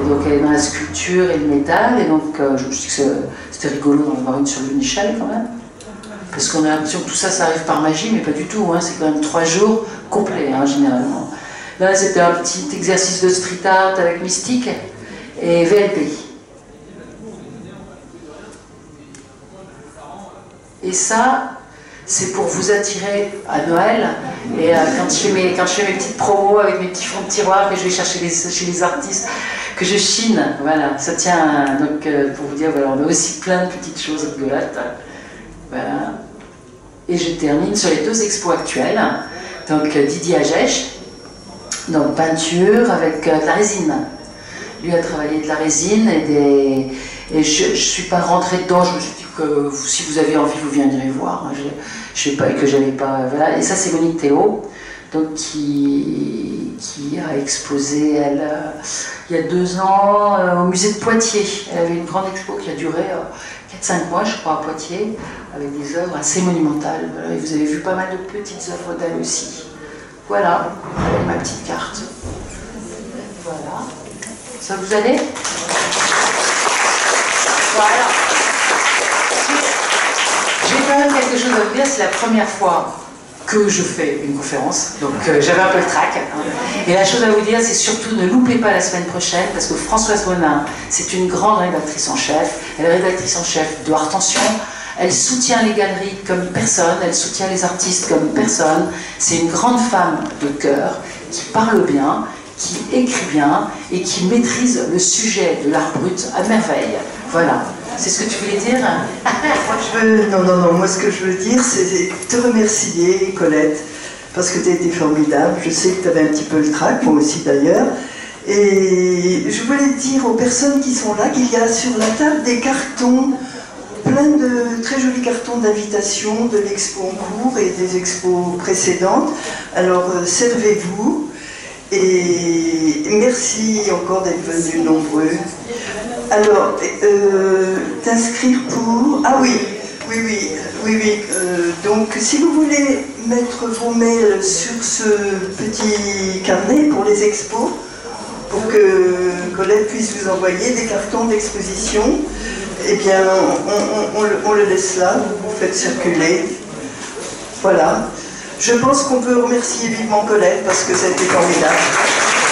Et donc elle est dans la sculpture et le métal, et donc euh, je me suis dit que c'était rigolo d'en avoir une sur une échelle quand même. Parce qu'on a l'impression que tout ça, ça arrive par magie, mais pas du tout. Hein. C'est quand même trois jours complet, hein, généralement. Là, c'était un petit exercice de street art avec Mystique et VLP. Et ça, c'est pour vous attirer à Noël. Et euh, quand, je fais mes, quand petites promos avec mes petits fonds de tiroir que je vais chercher chez les artistes, que je chine, voilà, ça tient. Donc, euh, pour vous dire, voilà, on a aussi plein de petites choses rigolotes. Voilà. Et je termine sur les deux expos actuelles. Donc, Didier Agèche, donc peinture avec euh, de la résine. Lui a travaillé de la résine et des. Et je ne suis pas rentrée dedans, je me suis dit que si vous avez envie, vous viendrez voir. Je, je sais pas, que j'avais pas. Voilà. Et ça, c'est Monique Théo, donc qui, qui a exposé, elle, euh, il y a deux ans, euh, au musée de Poitiers. Elle avait une grande expo qui a duré 4-5 mois, je crois, à Poitiers, avec des œuvres assez monumentales. Et vous avez vu pas mal de petites œuvres d'elle aussi. Voilà, avec ma petite carte. Voilà. Ça vous allez Voilà. J'ai quand même quelque chose à vous dire, c'est la première fois que je fais une conférence, donc euh, j'avais un peu le trac. hein. Et la chose à vous dire, c'est surtout ne loupez pas la semaine prochaine, parce que Françoise Bonin, c'est une grande rédactrice en chef, elle est rédactrice en chef de Artention, elle soutient les galeries comme personne, elle soutient les artistes comme personne. C'est une grande femme de cœur qui parle bien, qui écrit bien et qui maîtrise le sujet de l'art brut à merveille. Voilà. C'est ce que tu voulais dire? Moi, je veux- non, non, non, moi ce que je veux dire, c'est te remercier, Colette, parce que tu as été formidable. Je sais que tu avais un petit peu le trac, moi aussi d'ailleurs. Et je voulais dire aux personnes qui sont là qu'il y a sur la table des cartons, plein de très jolis cartons d'invitation de l'expo en cours et des expos précédentes. Alors euh, servez-vous et merci encore d'être venus nombreux. Alors, euh, t'inscrire pour... Ah oui, oui, oui, oui, oui. euh, donc, si vous voulez mettre vos mails sur ce petit carnet pour les expos, pour que Colette puisse vous envoyer des cartons d'exposition, eh bien, on, on- le, laisse là, vous faites circuler. Voilà. Je pense qu'on peut remercier vivement Colette parce que ça a été formidable.